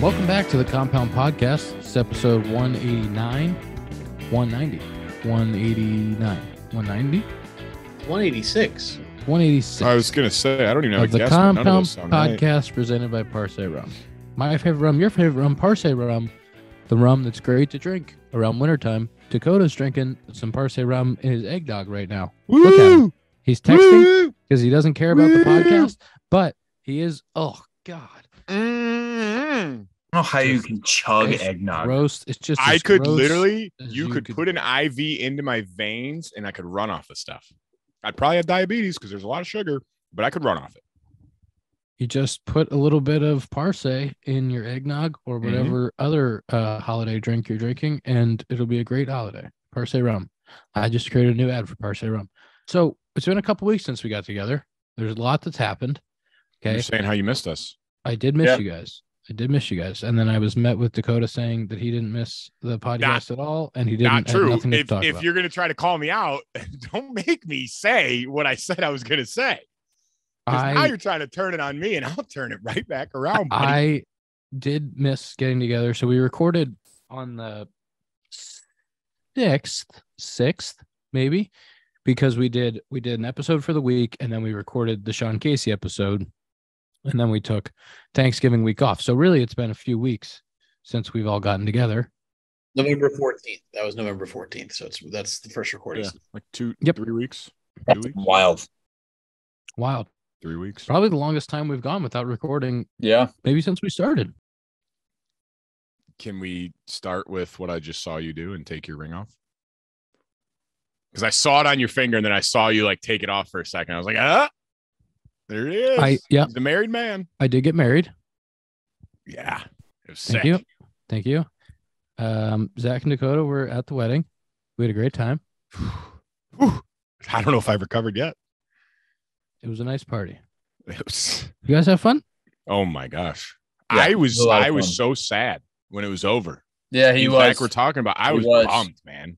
Welcome back to the Compound Podcast. It's episode 189, 190, 189, 190, 186. 186 I was gonna say I don't even have of a the guess. none of Compound those sound right. Podcast presented by Parce Rum. My favorite rum, your favorite rum, Parce Rum, the rum that's great to drink around wintertime. Dakota's drinking some Parce Rum in his egg dog right now. Look at him. He's texting Woo! because he doesn't care about the podcast, but he is, oh, God. Mm. I don't know how you can chug It's eggnog. Roast. It's just I could literally, you, you could, could- put an IV into my veins and I could run off the stuff. I'd probably have diabetes because there's a lot of sugar, but I could run off it. you just put a little bit of Parce in your eggnog or Mhm. whatever other uh, holiday drink you're drinking, and it'll be a great holiday. Parce rum. I just created a new ad for Parce rum. So it's been a couple weeks since we got together. There's a lot that's happened. You're Okay. saying how you missed us. I did miss Yeah. you guys. I did miss you guys. And then I was met with Dakota saying that he didn't miss the podcast at all. And he didn't Not have true. nothing to If, talk if about. you're gonna try to call me out, don't make me say what I said I was gonna say. 'Cause now you're trying to turn it on me, and I'll turn it right back around. buddy. I did miss getting together. So we recorded on the sixth, sixth, maybe, because we did we did an episode for the week and then we recorded the Sean Casey episode. And then we took Thanksgiving week off. So really it's been a few weeks since we've all gotten together. November 14th. That was November 14th. So it's that's the first recording. yeah, like two, Yep. three weeks, two That's weeks, wild. Wild. three weeks. Probably the longest time we've gone without recording, Yeah. maybe since we started. Can we start with what I just saw you do and take your ring off? Because I saw it on your finger, and then I saw you like take it off for a second. I was like, ah, there it is. I yeah, He's a married man. I did get married. Yeah, it was Thank sick. you. Thank you. Um, Zack and Dakota were at the wedding. We had a great time. Whew. I don't know if I've recovered yet. It was a nice party. It was- You guys have fun? oh my gosh, Yeah, I was was a lot of I was so sad when it was over. Yeah, he and was. we're talking about. I was, was. bummed, man.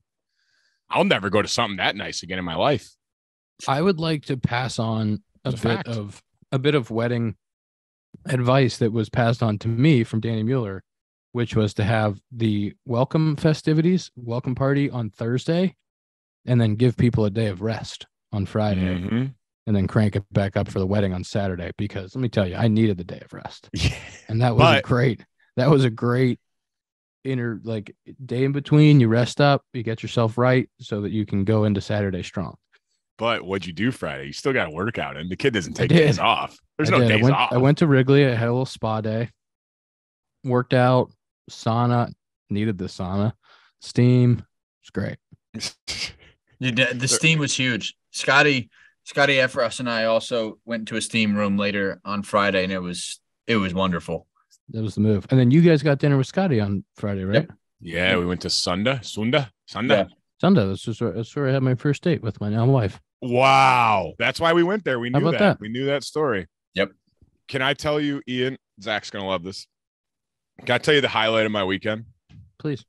I'll never go to something that nice again in my life. I would like to pass on a bit fact. of a bit of wedding advice that was passed on to me from Danny Mueller, which was to have the welcome festivities, welcome party on Thursday, and then give people a day of rest on Friday, Mhm. and then crank it back up for the wedding on Saturday. Because let me tell you, I needed the day of rest, Yeah. and that was a But- great. That was a great inner like day in between. You rest up, you get yourself right, so that you can go into Saturday strong. But what'd you do Friday? You still got to work out, and the kid doesn't take days off. There's I no did. days I went, off. I went to Wrigley. I had a little spa day. Worked out, sauna. Needed the sauna. Steam. It's great. You did- the steam was huge. Scotty, Scotty Effross and I also went to a steam room later on Friday, and it was it was wonderful. That was the move. And then you guys got dinner with Scotty on Friday, right? Yep. yeah, we went to Sunda, Sunda, Sunda. Yeah. Sunday. That's just where, that's where I had my first date with my now wife. Wow, that's why we went there. We knew about that. that? We knew that story. Yep. Can I tell you, Ian? Zack's gonna love this. Can I tell you the highlight of my weekend? Please.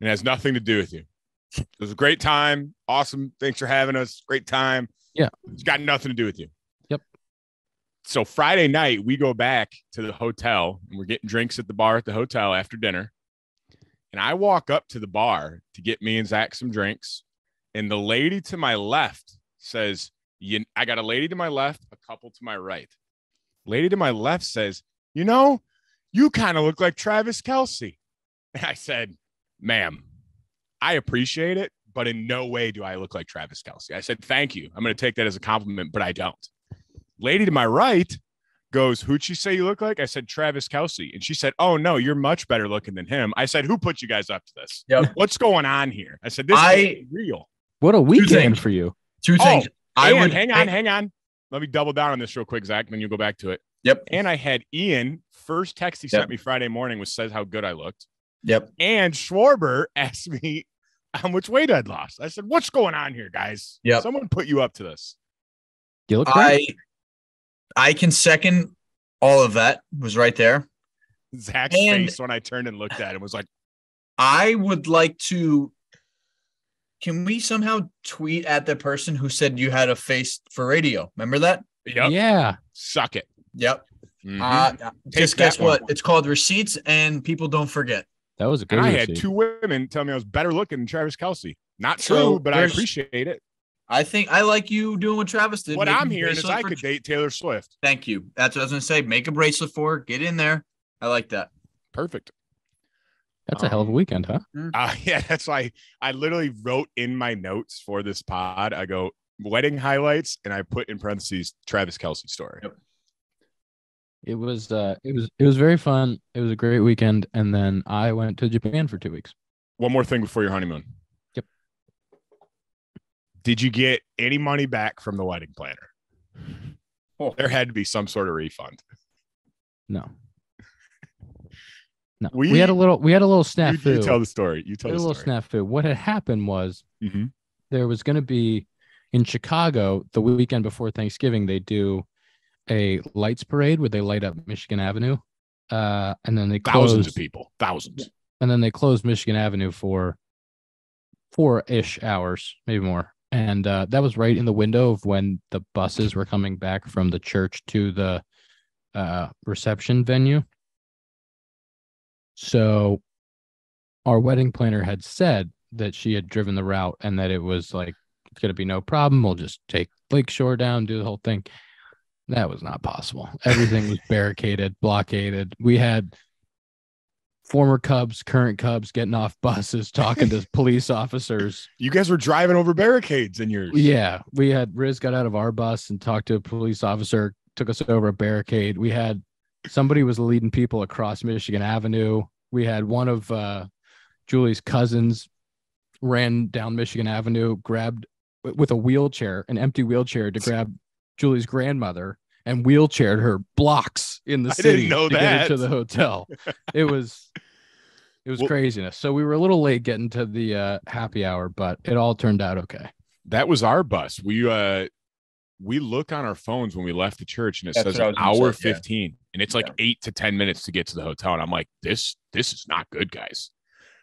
It has nothing to do with you. It was a great time. Awesome. Thanks for having us. Great time. Yeah. It's got nothing to do with you. Yep. So Friday night, we go back to the hotel and we're getting drinks at the bar at the hotel after dinner. And I walk up to the bar to get me and Zack some drinks. And the lady to my left says, you, I got a lady to my left, a couple to my right. Lady to my left says, You know, you kind of look like Travis Kelce. And I said, Ma'am, I appreciate it, but in no way do I look like Travis Kelce. I said, Thank you. I'm going to take that as a compliment, but I don't. Lady to my right goes, Who'd she say you look like? I said, Travis Kelce. And she said, Oh, no, you're much better looking than him. I said, Who put you guys up to this? Yep. What's going on here? I said, This I- is real. What a weekend things. for you. Two oh, things. I and would hang on, hang on. Let me double down on this real quick, Zack, then you'll go back to it. Yep. And I had Ian, first text he Yep. sent me Friday morning was says how good I looked. Yep. And Schwarber asked me how much weight I'd lost. I said, What's going on here, guys? Yep. Someone put you up to this. You look great. I I can second all of that. Was right there. Zack's And- face when I turned and looked at him was like, I would like to. Can we somehow tweet at the person who said you had a face for radio? Remember that? Yep, Yeah. suck it. Yep. Mhm. Uh, just that guess one. what? It's called receipts, and people don't forget. That was a good and I had two women tell me I was better looking than Travis Kelce. Not true, So but I appreciate it. I think I like you doing what Travis did. What I'm hearing is bracelet I for- could date Taylor Swift. Thank you. That's what I was gonna say. Make a bracelet for her. Get in there. I like that. Perfect. That's a hell of a Um, weekend, huh? Uh, yeah, that's why I literally wrote in my notes for this pod. I go wedding highlights, and I put in parentheses Travis Kelce story. Yep. It was uh it was it was very fun. It was a great weekend. And then I went to Japan for two weeks. One more thing before your honeymoon. Yep. Did you get any money back from the wedding planner? Oh. There had to be some sort of refund. No. No. We- We, had a little we had a little You, snafu. you tell the story. You We tell had the a little story. snafu. What had happened was Mhm. there was going to be in Chicago the weekend before Thanksgiving. They do a lights parade where they light up Michigan Avenue, uh, and then they Thousands of people. Thousands. and then they closed Michigan Avenue for four ish hours, maybe more. And uh, that was right in the window of when the buses were coming back from the church to the uh, reception venue. So our wedding planner had said that she had driven the route and that it was like it's going to be no problem. We'll just take Lakeshore down, do the whole thing. That was not possible. Everything was barricaded, blockaded. We had former Cubs, current Cubs getting off buses, talking to police officers. You guys were driving over barricades in yours. Yeah, we had Riz got out of our bus and talked to a police officer, took us over a barricade. We had somebody was leading people across Michigan Avenue. We had one of uh, Julie's cousins ran down Michigan Avenue, grabbed with a wheelchair, an empty wheelchair to grab Julie's grandmother and wheelchaired her blocks in the city know to get her to the hotel. It was it was Well- craziness. So we were a little late getting to the uh, happy hour, but it all turned out okay. That was our bus. We uh we look on our phones when we left the church and it That's says an hour say, yeah. 15 and it's like Yeah. 8 to 10 minutes to get to the hotel and I'm like this this is not good guys.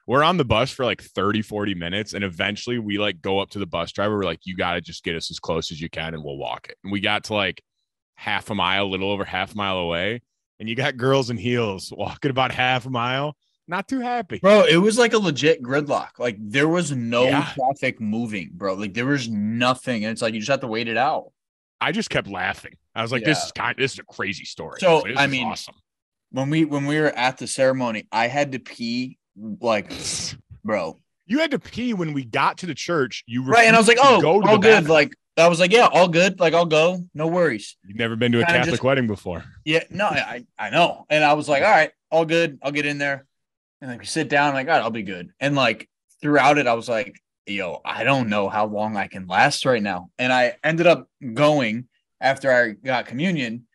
We're on the bus for like 30 40 minutes and eventually we like go up to the bus driver we're like you got to just get us as close as you can and we'll walk it. And we got to like half a mile, a little over half a mile away and you got girls in heels walking about half a mile, not too happy. Bro, it was like a legit gridlock. Like there was no Yeah. traffic moving, bro. Like there was nothing. And it's like you just have to wait it out. I just kept laughing. I was like this is kind this is a crazy story. So, This I is mean, awesome. When we when we were at the ceremony, I had to pee like bro. You had to pee when we got to the church. You Right. And I was like, oh, go all good. bathroom. Like I was like, yeah, all good. Like I'll go. No worries. You've never been to a Catholic just- wedding before. Yeah, no, I I know. And I was like, all right, all good. I'll get in there. And like we sit down, like, right, I'll be good. And like throughout it, I was like, yo, I don't know how long I can last right now. And I ended up going after I got communion.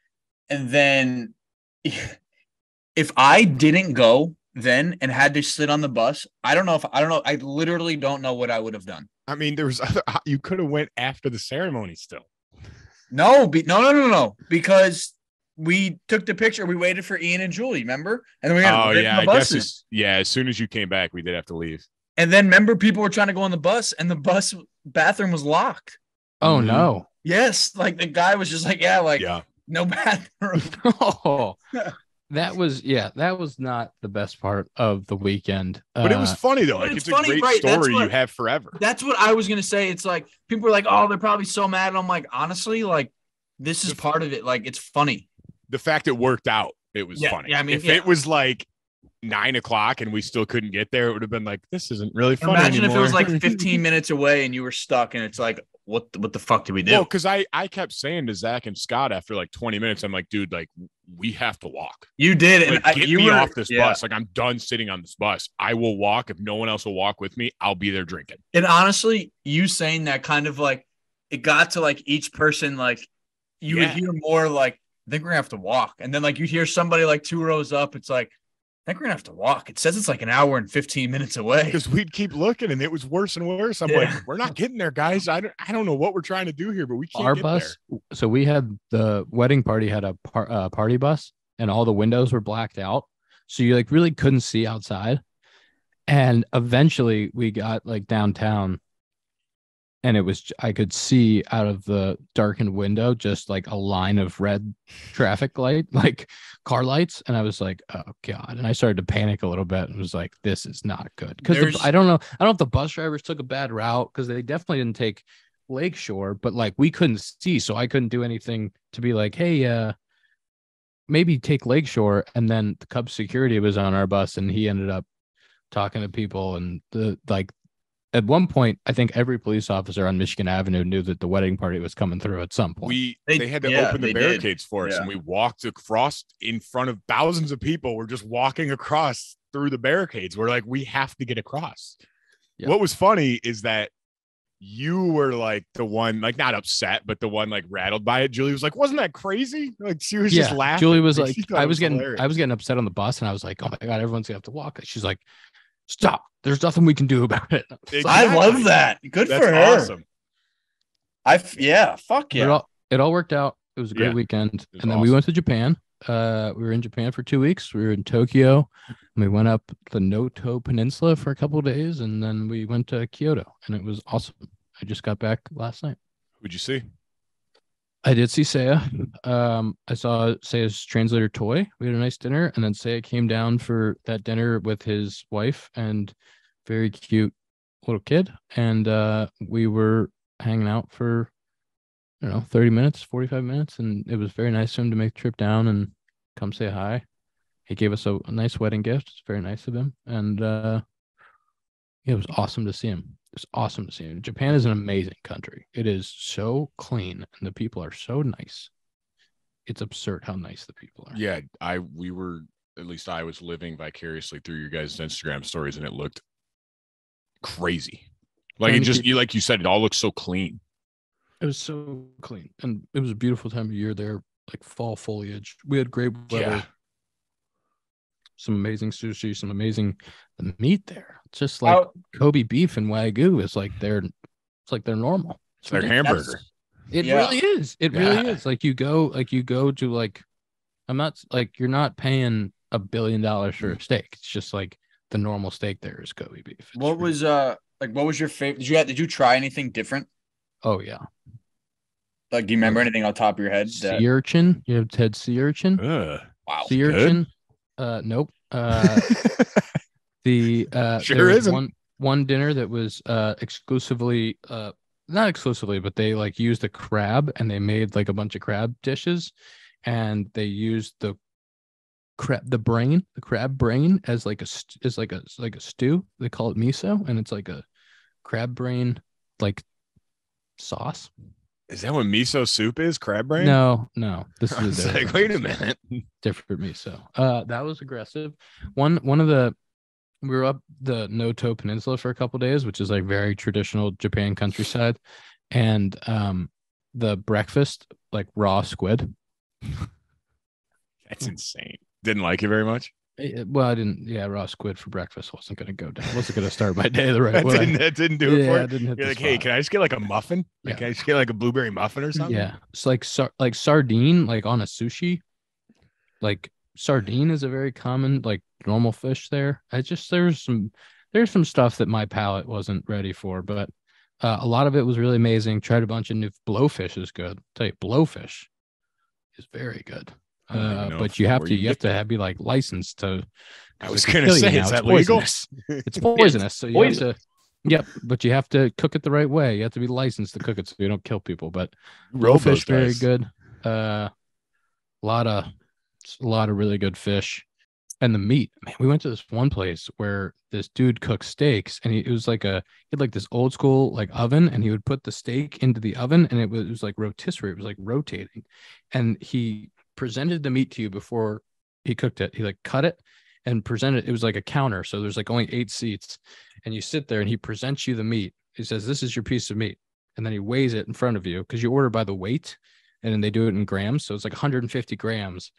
And then if I didn't go then and had to sit on the bus, I don't know if I don't know. I literally don't know what I would have done. I mean, there was other, you could have went after the ceremony still. No, be, no, no, no, no, because we took the picture. We waited for Ian and Julie, remember? And then we had Oh to yeah, the I guess as, yeah. As soon as you came back, we did have to leave. And then remember, people were trying to go on the bus, and the bus bathroom was locked. Oh Mhm. no. Yes, like the guy was just like, yeah, like yeah, no bathroom. oh, that was yeah, that was not the best part of the weekend. but it was Uh, funny though. Like it's it's, funny, a great right, that's story you have forever. That's what I was gonna say. It's like people were like, oh, they're probably so mad. And I'm like, honestly, like this is part of it. Like it's funny. The fact it worked out, it was Yeah, funny. yeah, I mean, if yeah. it was like nine o'clock and we still couldn't get there, it would have been like, this isn't really funny Imagine if it was like 15 minutes away and you were stuck, and it's like, what? The, what the fuck did we do? Well, because I I kept saying to Zack and Scott after like 20 minutes, I'm like, dude, like we have to walk. you did, and Like, I, get you me were off this yeah. bus. Like I'm done sitting on this bus. I will walk. If no one else will walk with me, I'll be there drinking. And honestly, you saying that kind of like it got to like each person, like you Yeah. would hear more like, I think we're gonna have to walk. And then like you hear somebody like two rows up, it's like, I think we're gonna have to walk. It says it's like an hour and 15 minutes away. Because we'd keep looking and it was worse and worse. I'm Yeah. like, we're not getting there, guys. I don't I don't know what we're trying to do here, but we can't our get bus. So we had the wedding party had a par- uh, party bus, and all the windows were blacked out, so you like really couldn't see outside. And eventually, we got like downtown, and it was I could see out of the darkened window just like a line of red traffic light, like car lights, and I was like, oh god, and I started to panic a little bit and was like, this is not good because I don't know, I don't know if the bus drivers took a bad route because they definitely didn't take Lakeshore, but like we couldn't see, so I couldn't do anything to be like, hey, uh, maybe take Lakeshore, and then the Cubs security was on our bus, and he ended up talking to people, and the like. At one point, I think every police officer on Michigan Avenue knew that the wedding party was coming through at some point. We They- they, had to yeah, open the they did. barricades for us, and we walked across in front of thousands of people. We're just walking across through the barricades. We're like, we have to get across. Yeah. What was funny is that you were like the one, like not upset, but the one like rattled by it. Julie was like, "Wasn't that crazy?" Like she was just laughing. Julie was Like, like, she thought I it was getting, hilarious. I was getting upset on the bus, and I was like, oh my god, everyone's gonna have to walk. She's like, stop. There's nothing we can do about it. Exactly. I love that. Good That's for her. awesome. I f- yeah, fuck But It yeah. all, it all worked out. It was a great Yeah. weekend, and then we went to Japan. Uh, we were in Japan for two weeks. We were in Tokyo. And we went up the Noto Peninsula for a couple of days, and then we went to Kyoto, and it was awesome. I just got back last night. Who'd you see? I did see Seiya. Um, I saw Seiya's translator toy. We had a nice dinner, and then Seiya came down for that dinner with his wife and very cute little kid, and uh, we were hanging out for I don't know, 30 minutes, 45 minutes, and it was very nice of him to make the trip down and come say hi. He gave us a, a nice wedding gift. It's very nice of him, and uh, yeah, it was awesome to see him. It's awesome to see him. Japan is an amazing country. It is so clean and the people are so nice. It's absurd how nice the people are. Yeah, I we were at least I was living vicariously through your guys' Instagram stories, and it looked crazy. Like it just you like you said, it all looks so clean. It was so clean. And it was a beautiful time of year there, like fall foliage. We had great weather. Yeah. Some amazing sushi, some amazing the meat there. It's just like How- Kobe beef and Wagyu is like they're it's like they're normal. It's their ridiculous. hamburger. It Yeah. really is. It really is. Like you go, like you go to like, I'm not like you're not paying a billion dollars for a steak. It's just like the normal steak there is Kobe beef. It's what really- was uh like what was your favorite? Did you have, did you try anything different? Oh yeah, Like, do you remember anything on top of your head? That, sea urchin. You have had sea urchin. Ugh. wow. sea good. urchin. Uh, nope. Uh, the uh, Sure isn't. one one dinner that was uh exclusively uh not exclusively, but they like used a crab and they made like a bunch of crab dishes, and they used the crab the brain the crab brain as like a st- is like a like a stew. They call it miso, and it's like a crab brain like sauce. Is that what miso soup is? Crab brain? No, no, this is a like, wait a minute. different miso. Uh, that was aggressive. One one of the we were up the Noto Peninsula for a couple days, which is like very traditional Japan countryside, and um, the breakfast like raw squid. That's insane. Didn't like it very much. Eh, well, I didn't. Yeah, raw squid for breakfast wasn't going to go down. wasn't going to start my day the right That way. didn't, that didn't do it yeah, for you. didn't hit You're like, hey, can I just get like a muffin? Like, Yeah. can I just get like a blueberry muffin or something? Yeah, it's like sar- like sardine, like on a sushi. Like sardine is a very common, like normal fish there. I just there's some there's some stuff that my palate wasn't ready for, but uh, a lot of it was really amazing. Tried a bunch of new blowfish is good. tell you, blowfish is very good. I don't even Uh, but you have to you you have to have, be like licensed to. I was it gonna say, is It's that legal? poisonous. It's poisonous, so you have to. Yep, but you have to cook it the right way. You have to be licensed to cook it so you don't kill people. But Blowfish very good. Uh, a lot of a lot of really good fish, and the meat. Man, we went to this one place where this dude cooked steaks, and he, it was like a he had like this old school like oven, and he would put the steak into the oven, and it was, it was like rotisserie. It was like rotating, and he presented the meat to you before he cooked it. He like cut it and presented. It It was like a counter, so there's like only eight seats, and you sit there, and he presents you the meat. He says, "This is your piece of meat." and then he weighs it in front of you because you order by the weight and then they do it in grams. So it's like 150 grams.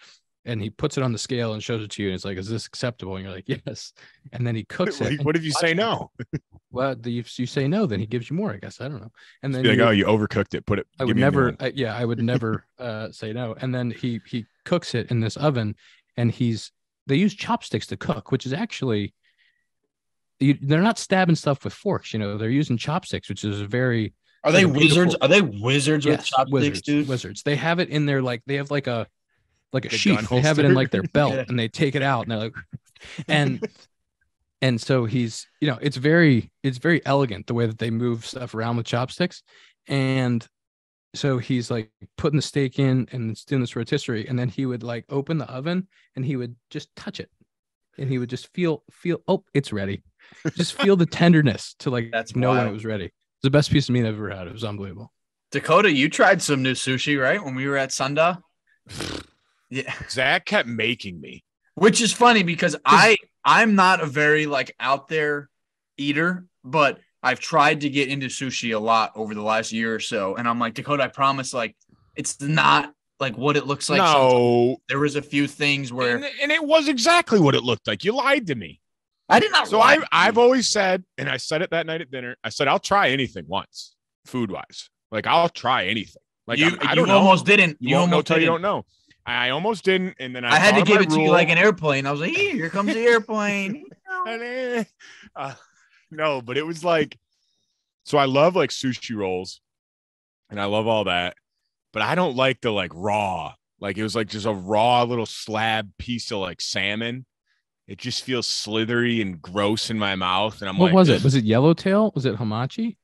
And he puts it on the scale and shows it to you. And it's like, is this acceptable? And you're like, yes. And then he cooks it. What if you say it. no? Well, the, if you say no, then he gives you more, I guess. I don't know. And then Be like, you- oh, you overcooked it. Put it. I would me a new never. I, yeah, I would never uh, say no. And then he he cooks it in this oven, and he's they use chopsticks to cook, which is actually you, they're not stabbing stuff with forks. You know, they're using chopsticks, which is a very Are they Like a beautiful- wizards? Are they wizards with chopsticks, wizards, dude? wizards. They have it in their like they have like a like a The sheath. They have it in like their belt, Yeah. and they take it out, and they're like, and and so he's you know it's very it's very elegant the way that they move stuff around with chopsticks, and so he's like putting the steak in and it's doing this rotisserie, and then he would like open the oven and he would just touch it, and he would just feel feel oh it's ready, just feel the tenderness to like That's know when it was ready. It's the best piece of meat I've ever had. It was unbelievable. Dakota, you tried some new sushi, right? When we were at Sunda. Yeah. Zack kept making me. Which is funny because I I'm not a very like out there eater, but I've tried to get into sushi a lot over the last year or so. And I'm like, Dakota, I promise, like, it's not like what it looks like. sometimes. no, There was a few things where and, and it was exactly what it looked like. You lied to me. I did not So I. I've always said, and I said it that night at dinner. I said I'll try anything once, food wise. Like I'll try anything. Like you, I'm- I you don't know. almost didn't. You, You, won't know almost till you don't know. I almost didn't, and then I, I had to give my it to you like an airplane. I was like, here, here comes the airplane. eh, uh, no, but it was like, so I love like sushi rolls, and I love all that, but I don't like the like raw. Like it was like just a raw little slab piece of like salmon. It just feels slithery and gross in my mouth, and I'm like, What like, was it? Was it yellowtail? Was it hamachi?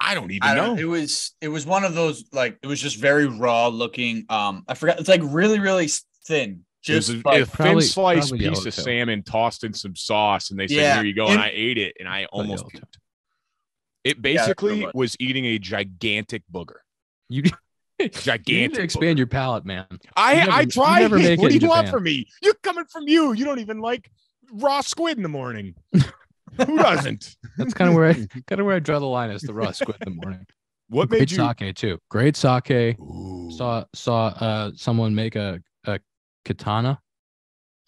I don't even I know. don't, it was it was one of those like it was just very raw looking. Um, I forgot. It's like really really thin. It was Just a, like, a thin Probably- sliced probably piece of yellowtail. salmon tossed in some sauce, and they said, Yeah, "Here you go," and- and I ate it, and I almost yellowtail. puked. It that's what it basically was. was eating a gigantic booger. You, you Gigantic. need to expand booger. your palate, man. I never- I you tried. never it. make what do you in want from me? You're coming from you? You don't even like raw squid in the morning. Who doesn't? That's kind of where I kind of where I draw the line is the raw squid in the morning. What Great made you? sake too. Great sake. Ooh. Saw saw uh someone make a a katana,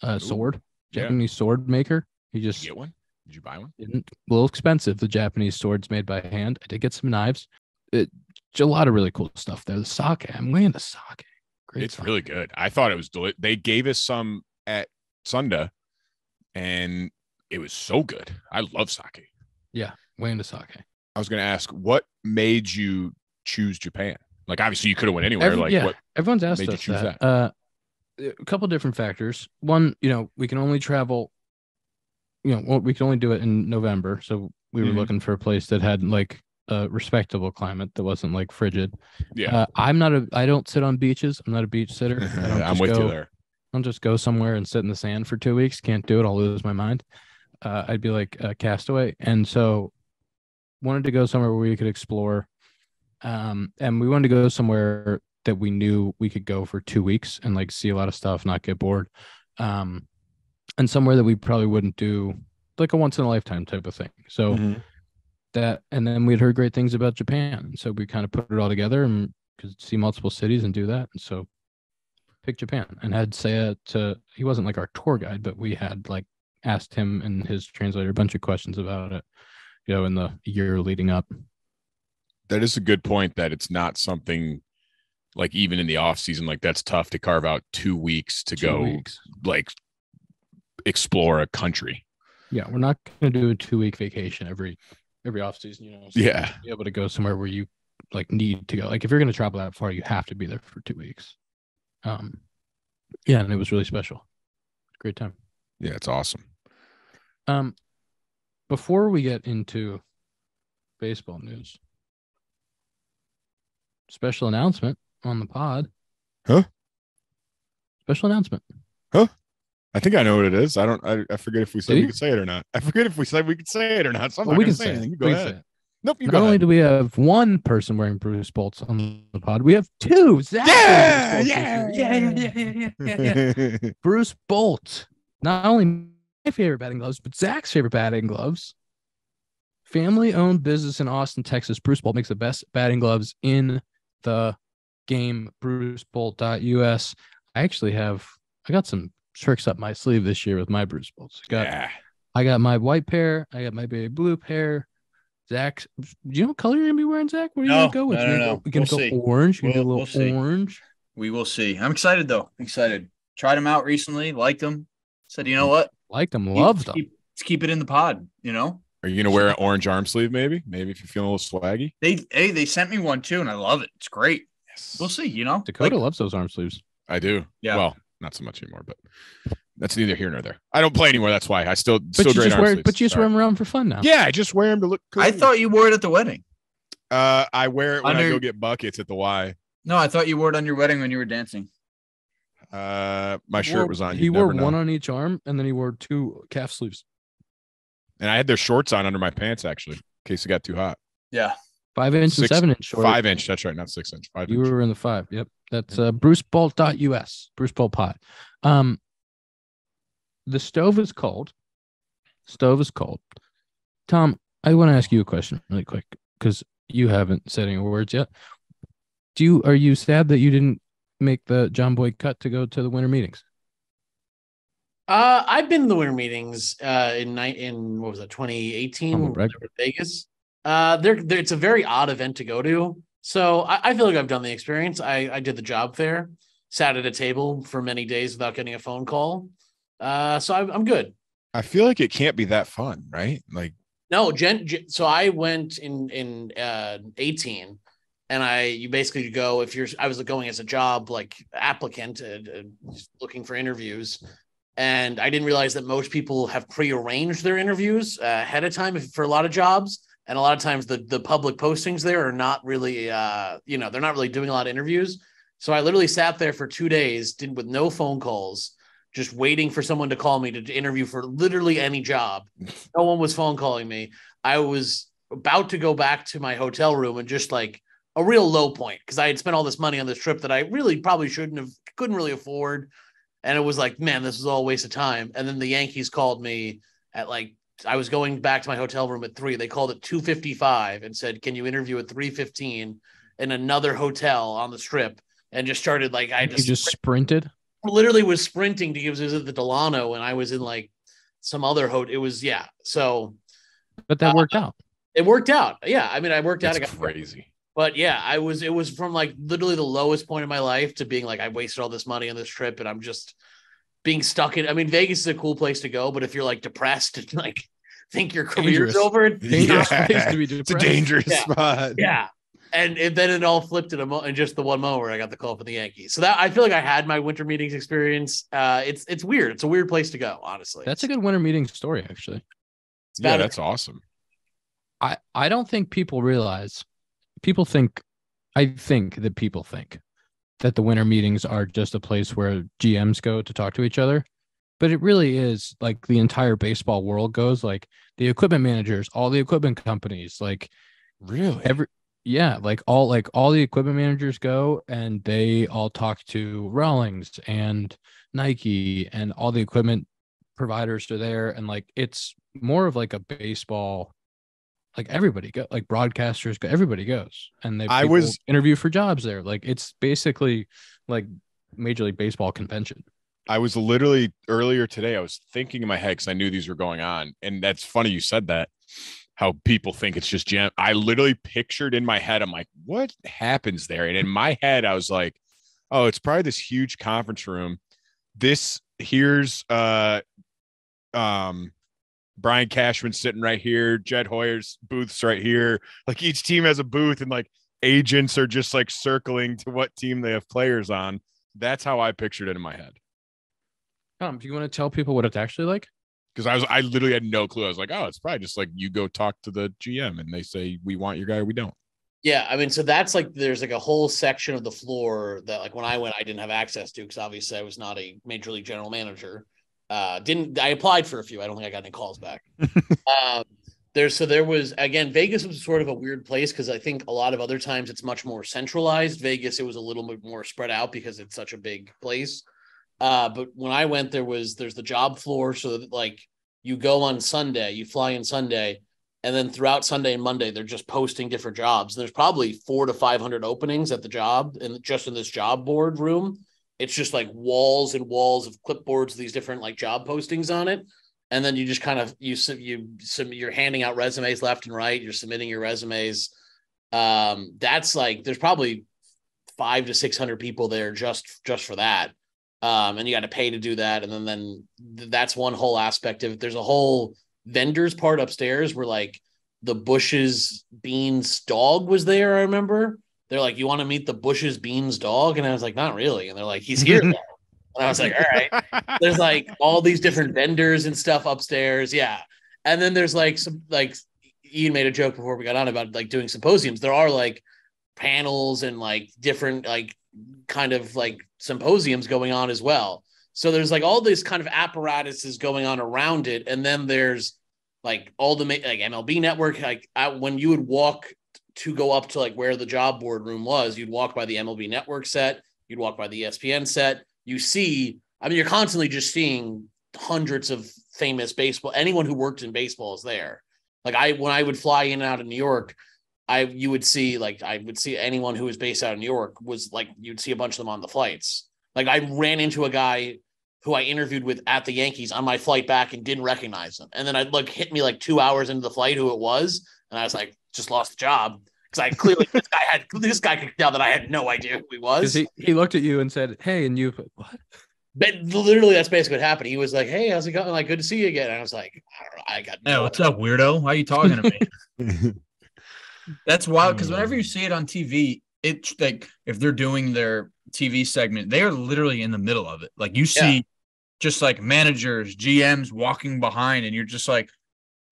a sword, yeah. Japanese sword maker. He Did just you get one? Did you buy one? didn't a little expensive. The Japanese swords made by hand. I did get some knives. It a lot of really cool stuff there. The sake. I'm way into sake. Great. it's sake. really good. I thought it was deli- They gave us some at Sunda, and it was so good. I love sake. Yeah, way into sake. I was going to ask, what made you choose Japan? Like, obviously, you could have went anywhere. Every- like, yeah, what? everyone's asked made you us choose that. Uh, a couple different factors. One, you know, we can only travel. You know, well, we can only do it in November, so we were Mhm. looking for a place that had like a respectable climate that wasn't like frigid. Yeah, Uh, I'm not a. I don't sit on beaches. I'm not a beach sitter. I'm with go, you there. I don't just go somewhere and sit in the sand for two weeks. Can't do it. I'll lose my mind. Uh, I'd be like a castaway. And so wanted to go somewhere where we could explore. Um, and we wanted to go somewhere that we knew we could go for two weeks and like see a lot of stuff, not get bored. Um, and somewhere that we probably wouldn't do like a once in a lifetime type of thing. So Mhm. that, and then we'd heard great things about Japan. And so we kind of put it all together and could see multiple cities and do that. And so pick Japan and had say to he wasn't like our tour guide, but we had like asked him and his translator a bunch of questions about it, you know, in the year leading up. That is a good point. That it's not something like even in the off season, like that's tough to carve out two weeks to Two go weeks. like explore a country. Yeah, we're not gonna do a two week vacation every every off season, you know. so Yeah. be able to go somewhere where you like need to go. Like if you're gonna travel that far, you have to be there for two weeks. Um yeah, and it was really special. Great time. Yeah, it's awesome. Um, before we get into baseball news, special announcement on the pod. Huh? Special announcement. Huh? I think I know what it is. I don't. I, I forget if we said we could say it or not. I forget if we said we could say it or not. So Well, we can say say it. anything. You go ahead. say. Nope. You Not only do we have one person wearing Bruce Bolts on the pod, we have two. Zack Yeah, Bruce yeah, yeah, yeah, yeah, yeah, yeah. Bruce Bolt. Not only favorite batting gloves, but Zack's favorite batting gloves. Family owned business in Austin, Texas. Bruce Bolt makes the best batting gloves in the game. BruceBolt.us. I actually have, I got some tricks up my sleeve this year with my Bruce Bolts. I got, yeah. I got my white pair. I got my baby blue pair. Zack, do you know what color you're gonna be wearing, Zack? What are you No, gonna go with? no, no, no. go, you gonna We'll go see. orange? You gonna We'll- do a we'll see. orange? We will see. I'm excited though. Excited. Tried them out recently. Liked them. Said, you know what? Liked them, Keep- loved them. Keep, let's keep it in the pod. You know. Are you gonna wear an orange arm sleeve? Maybe, maybe if you're feeling a little swaggy. They hey, they sent me one too, and I love it. It's great. Yes, We'll see. You know, Dakota Like, loves those arm sleeves. I do. Yeah. Well, not so much anymore, but that's neither here nor there. I don't play anymore. That's why I still But still you great just arm wear sleeves. but you just Sorry. wear them around for fun now. Yeah, I just wear them to look. Cool. I thought you wore it at the wedding. Uh, I wear it when I go get buckets at the Y. No, I thought you wore it on your wedding when you were dancing. Uh, my shirt wore- was on. He You'd wore one on each arm, and then he wore two calf sleeves. and I had their shorts on under my pants actually, in case it got too hot. Yeah. Five inch and seven inch short. Five inch. That's right, not six inch. Five You inch. were in the five. Yep. That's uh, brucebolt.us. Bruce Bolt Pot. Um, the stove is cold. Stove is cold. Tom, I want to ask you a question really quick because you haven't said any words yet. Do you are you sad that you didn't make the Jomboy cut to go to the winter meetings? Uh, I've been to the winter meetings uh, in night in what was it, 2018 Oh, when we right. were in Vegas. Uh, they're, they're it's a very odd event to go to. So I, I feel like I've done the experience. I, I did the job fair, sat at a table for many days without getting a phone call. Uh, so I'm, I'm good. I feel like it can't be that fun, right? Like, No, Jen, Jen. So I went in in uh 18, and I you basically go if you're I was going as a job like applicant, uh, uh, looking for interviews, and I didn't realize that most people have pre-arranged their interviews uh, ahead of time for a lot of jobs, and a lot of times the the public postings there are not really uh you know they're not really doing a lot of interviews. So I literally sat there for two days, did with no phone calls. Just waiting for someone to call me to interview for literally any job no one was phone calling me. I was about to go back to my hotel room and just like a real low point because I had spent all this money on this trip that I really probably shouldn't have, couldn't really afford. And it was like, man, this is all a waste of time. And then the Yankees called me at like, I was going back to my hotel room at three. They called at 255 and said, can you interview at 315 in another hotel on the strip? And just started like, I just, just sprinted. literally was sprinting to give it at the Delano and I was in like some other hotel. It was, yeah. So But that Uh, worked out. it worked out. Yeah. I mean, I worked out. I got crazy. But yeah, I was, it was from like literally the lowest point of my life to being like, I wasted all this money on this trip and I'm just being stuck in. I mean, Vegas is a cool place to go, but if you're like depressed and like think your career's Dangerous. over, it's Dangerous not- place to be It's a dangerous Yeah. spot. yeah. And, and then it all flipped in a mo- in just the one moment where I got the call from the Yankees. So that I feel like I had my winter meetings experience. Uh, it's it's weird. It's a weird place to go, honestly. That's a good winter meeting story, actually. Yeah, that's awesome. I I don't think people realize. People think, I think that people think that the winter meetings are just a place where GMs go to talk to each other, but it really is like the entire baseball world goes. Like the equipment managers, all the equipment companies, like Really? every yeah, like all like all the equipment managers go and they all talk to Rawlings and Nike and all the equipment providers are there and like it's more of like a baseball like everybody go like broadcasters go everybody goes and they I was- interview for jobs there like it's basically like major league baseball convention I was literally earlier today. I was thinking in my head because I knew these were going on, and that's funny you said that. How people think it's just jam. I literally pictured in my head. I'm like, what happens there? And in my head, I was like, oh, it's probably this huge conference room. This here's uh, um, Brian Cashman sitting right here. Jed Hoyer's booths right here. Like each team has a booth, and like agents are just like circling to what team they have players on. That's how I pictured it in my head. Tom, do you want to tell people what it's actually like? because I was I literally had no clue. I was like, oh, it's probably just like you go talk to the GM and they say we want your guy or we don't. Yeah, I mean, so that's like there's like a whole section of the floor that like when I went, I didn't have access to because obviously I was not a major league general manager. Uh, didn't I applied for a few? I don't think I got any calls back. um, there's so there was again Vegas was sort of a weird place because I think a lot of other times it's much more centralized. Vegas it was a little bit more spread out because it's such a big place. Uh, but when I went, there was there's the job floor, so that like you go on Sunday, you fly in Sunday, and then throughout Sunday and Monday, they're just posting different jobs. And There's probably four to five hundred openings at the job, and just in this job board room, it's just like walls and walls of clipboards, these different like job postings on it, and then you just kind of you you sub- you're handing out resumes left and right. You're submitting your resumes. Um, that's like there's probably five to six hundred people there just just for that um, and you got to pay to do that. And then then th- that's one whole aspect of it. There's a whole vendors part upstairs where like the Bush's Beans dog was there. I remember they're like, "You want to meet the Bush's Beans dog?" And I was like, "Not really." And they're like, "He's here." and I was like, "All right." There's like all these different vendors and stuff upstairs. Yeah, and then there's like some like Ian made a joke before we got on about like doing symposiums. There are like panels and like different like kind of like symposiums going on as well. So there's like all this kind of apparatuses going on around it, and then there's like all the like MLB Network. Like I, when you would walk to go up to like where the job board room was, you'd walk by the MLB Network set, you'd walk by the ESPN set. You see, I mean, you're constantly just seeing hundreds of famous baseball. Anyone who worked in baseball is there. Like I, when I would fly in and out of New York, I you would see like I would see anyone who was based out of New York was like you'd see a bunch of them on the flights. Like I ran into a guy who I interviewed with at the Yankees on my flight back and didn't recognize him. And then I'd like hit me like two hours into the flight who it was, and I was like, just lost the job because I clearly this guy had this guy could tell that I had no idea who he was. he, he looked at you and said, "Hey," and you what? But literally, that's basically what happened. He was like, "Hey, how's it going? Like, good to see you again." And I was like, "I don't know. I got Yeah, no what's up, weirdo? How are you talking to me? That's wild because whenever you see it on TV, it's like if they're doing their TV segment, they are literally in the middle of it. Like you see just like managers, GMs walking behind, and you're just like,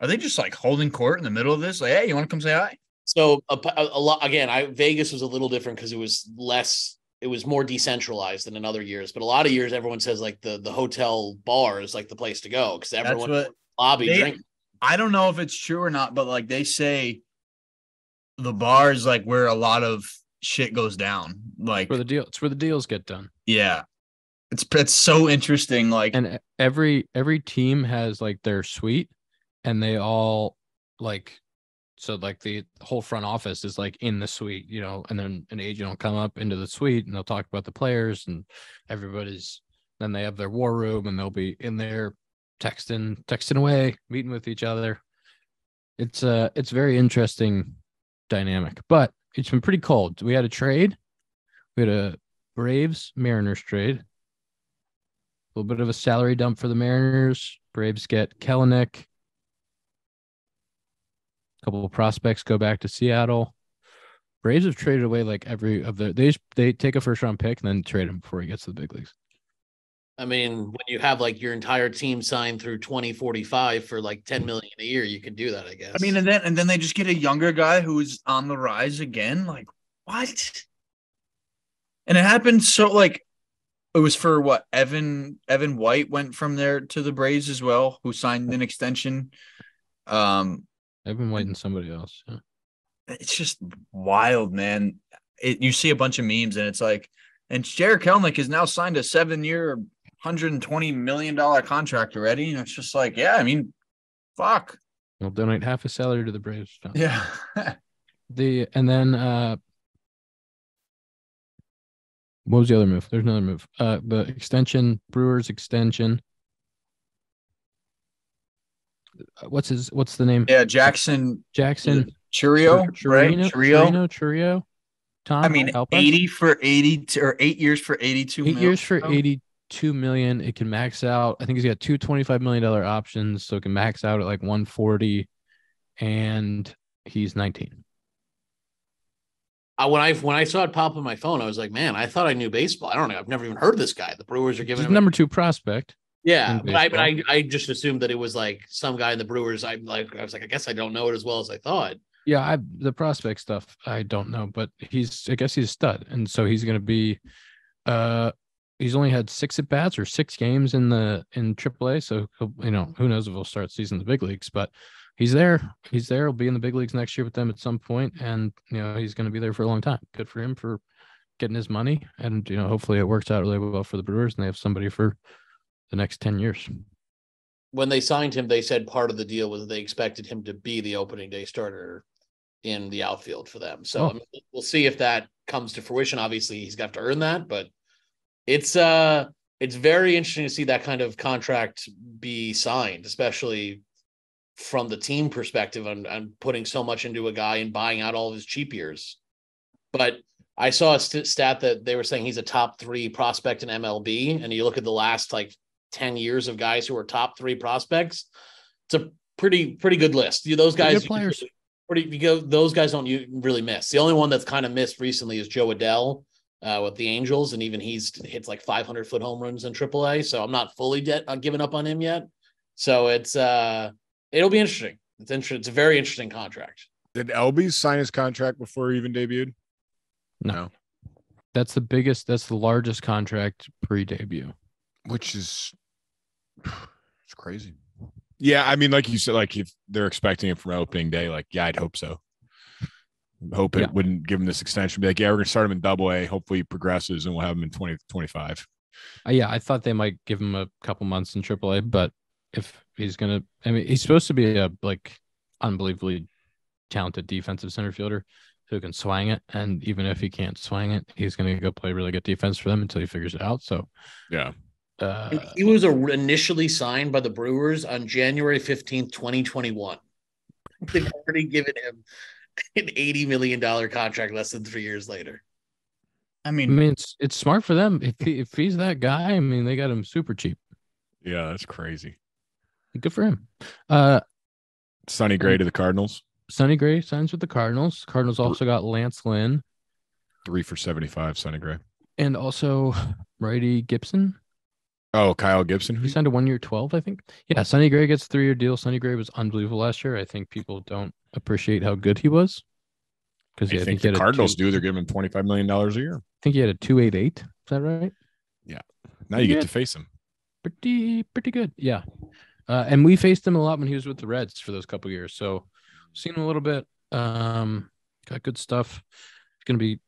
are they just like holding court in the middle of this? Like, hey, you want to come say hi? So a, a, a lot again. I Vegas was a little different because it was less. It was more decentralized than in other years. But a lot of years, everyone says like the the hotel bar is like the place to go because everyone what lobby they- drink. I don't know if it's true or not, but like they say the bar is like where a lot of shit goes down. Like, Where the deal? It's where the deals get done. yeah. It's it's so interesting. Like and every every team has like their suite and they all like so like the whole front office is like in the suite you know and then an agent will come up into the suite and they'll talk about the players and everybody's then they have their war room and they'll be in there texting texting away meeting with each other it's uh it's very interesting dynamic but it's been pretty cold we had a trade we had a braves mariners trade a little bit of a salary dump for the Mariners. Braves get Kelenic. A couple of prospects go back to Seattle. Braves have traded away like every of their they just, they take a first round pick and then trade him before he gets to the big leagues. I mean, when you have like your entire team signed through 2045 for like 10 million a year, you can do that, I guess. I mean, and then and then they just get a younger guy who's on the rise again. Like what? And it happened so like it was for what Evan Evan White went from there to the Braves as well, who signed an extension. Um, I've been waiting somebody else. yeah. it's just wild, man. It, you see a bunch of memes and it's like, and Jarred Kelenic has now signed a hundred and twenty million dollar contract already, and it's just like, yeah, I mean, fuck, We'll donate half his salary to the Braves. John. yeah. The and then uh what was the other move? There's another move. Uh the extension, Brewers extension. Uh, What's his what's the name? Yeah, Jackson Jackson Chourio, Chur- right? Churino, Chourio. Churino, Chourio. Tom, I mean, help us? 80 for 80 or eight years for 82 eight mil. years for Oh, 82 million. It can max out. I think he's got two 25 million dollar options, so it can max out at like 140, and he's 19. I, when I when I saw it pop on my phone, I was like, man, I thought I knew baseball. I don't know. I've never even heard of this guy. The Brewers are giving the him. number two prospect. Yeah, but I but I. I just assumed that it was like some guy in the Brewers. I'm like I was like, I guess I don't know it as well as I thought. Yeah, I the prospect stuff I don't know, but he's I guess he's a stud, and so he's gonna be. Uh, he's only had six at bats or six games in the in AAA, so you know who knows if he'll start season in the big leagues, but he's there. He's there. He'll be in the big leagues next year with them at some point, and you know he's gonna be there for a long time. Good for him for getting his money, and you know hopefully it works out really well for the Brewers, and they have somebody for the next ten years. When they signed him, they said part of the deal was they expected him to be the opening day starter in the outfield for them. So Oh. I mean, we'll see if that comes to fruition. Obviously, he's got to earn that, but it's uh it's very interesting to see that kind of contract be signed, especially from the team perspective and, and putting so much into a guy and buying out all of his cheap years. But I saw a st- stat that they were saying he's a top three prospect in MLB, and you look at the last like 10 years of guys who are top three prospects, it's a pretty pretty good list. You those guys good players. Pretty you go. Those guys don't you really miss. The only one that's kind of missed recently is Jo Adell uh, with the Angels, and even he's hits like 500 foot home runs in AAA. So I'm not fully dead. I'm giving up on him yet. So it's uh, it'll be interesting. It's interesting. It's a very interesting contract. Did Elby sign his contract before he even debuted? No. That's the biggest. That's the largest contract pre-debut. Which is it's crazy. Yeah, I mean, like you said, like if they're expecting it from opening day, like yeah, I'd hope so. Hope it Yeah. wouldn't give him this extension. Be like, yeah, we're gonna start him in double A. Hopefully he progresses and we'll have him in 20, 25. Uh, yeah, I thought they might give him a couple months in AAA, but if he's gonna, I mean, he's supposed to be a like unbelievably talented defensive center fielder who can swing it, and even if he can't swing it, he's gonna go play really good defense for them until he figures it out. So, Yeah. Uh, And he was a, initially signed by the Brewers on January 15th, 2021. They've already given him an $80 million contract less than three years later. I mean, I mean, mean, it's it's smart for them if he, if he's that guy. I mean, they got him super cheap. Yeah, that's crazy. Good for him. Uh, Sonny Gray to the Cardinals, Sonny Gray signs with the Cardinals. Cardinals also got Lance Lynn three for 75. Sonny Gray. and also righty Gibson. Oh, Kyle Gibson. He signed a one year 12, I think. Yeah, Sonny Gray gets a three year deal. Sonny Gray was unbelievable last year. I think people don't appreciate how good he was. Because I yeah, I think the Cardinals two, do. They're giving him $25 million a year. I think he had a 288. Is that right? Yeah. Now you get to face him. Pretty, pretty good. Yeah. Uh, and we faced him a lot when he was with the Reds for those couple years. So seen him a little bit. Um, got good stuff. It's gonna be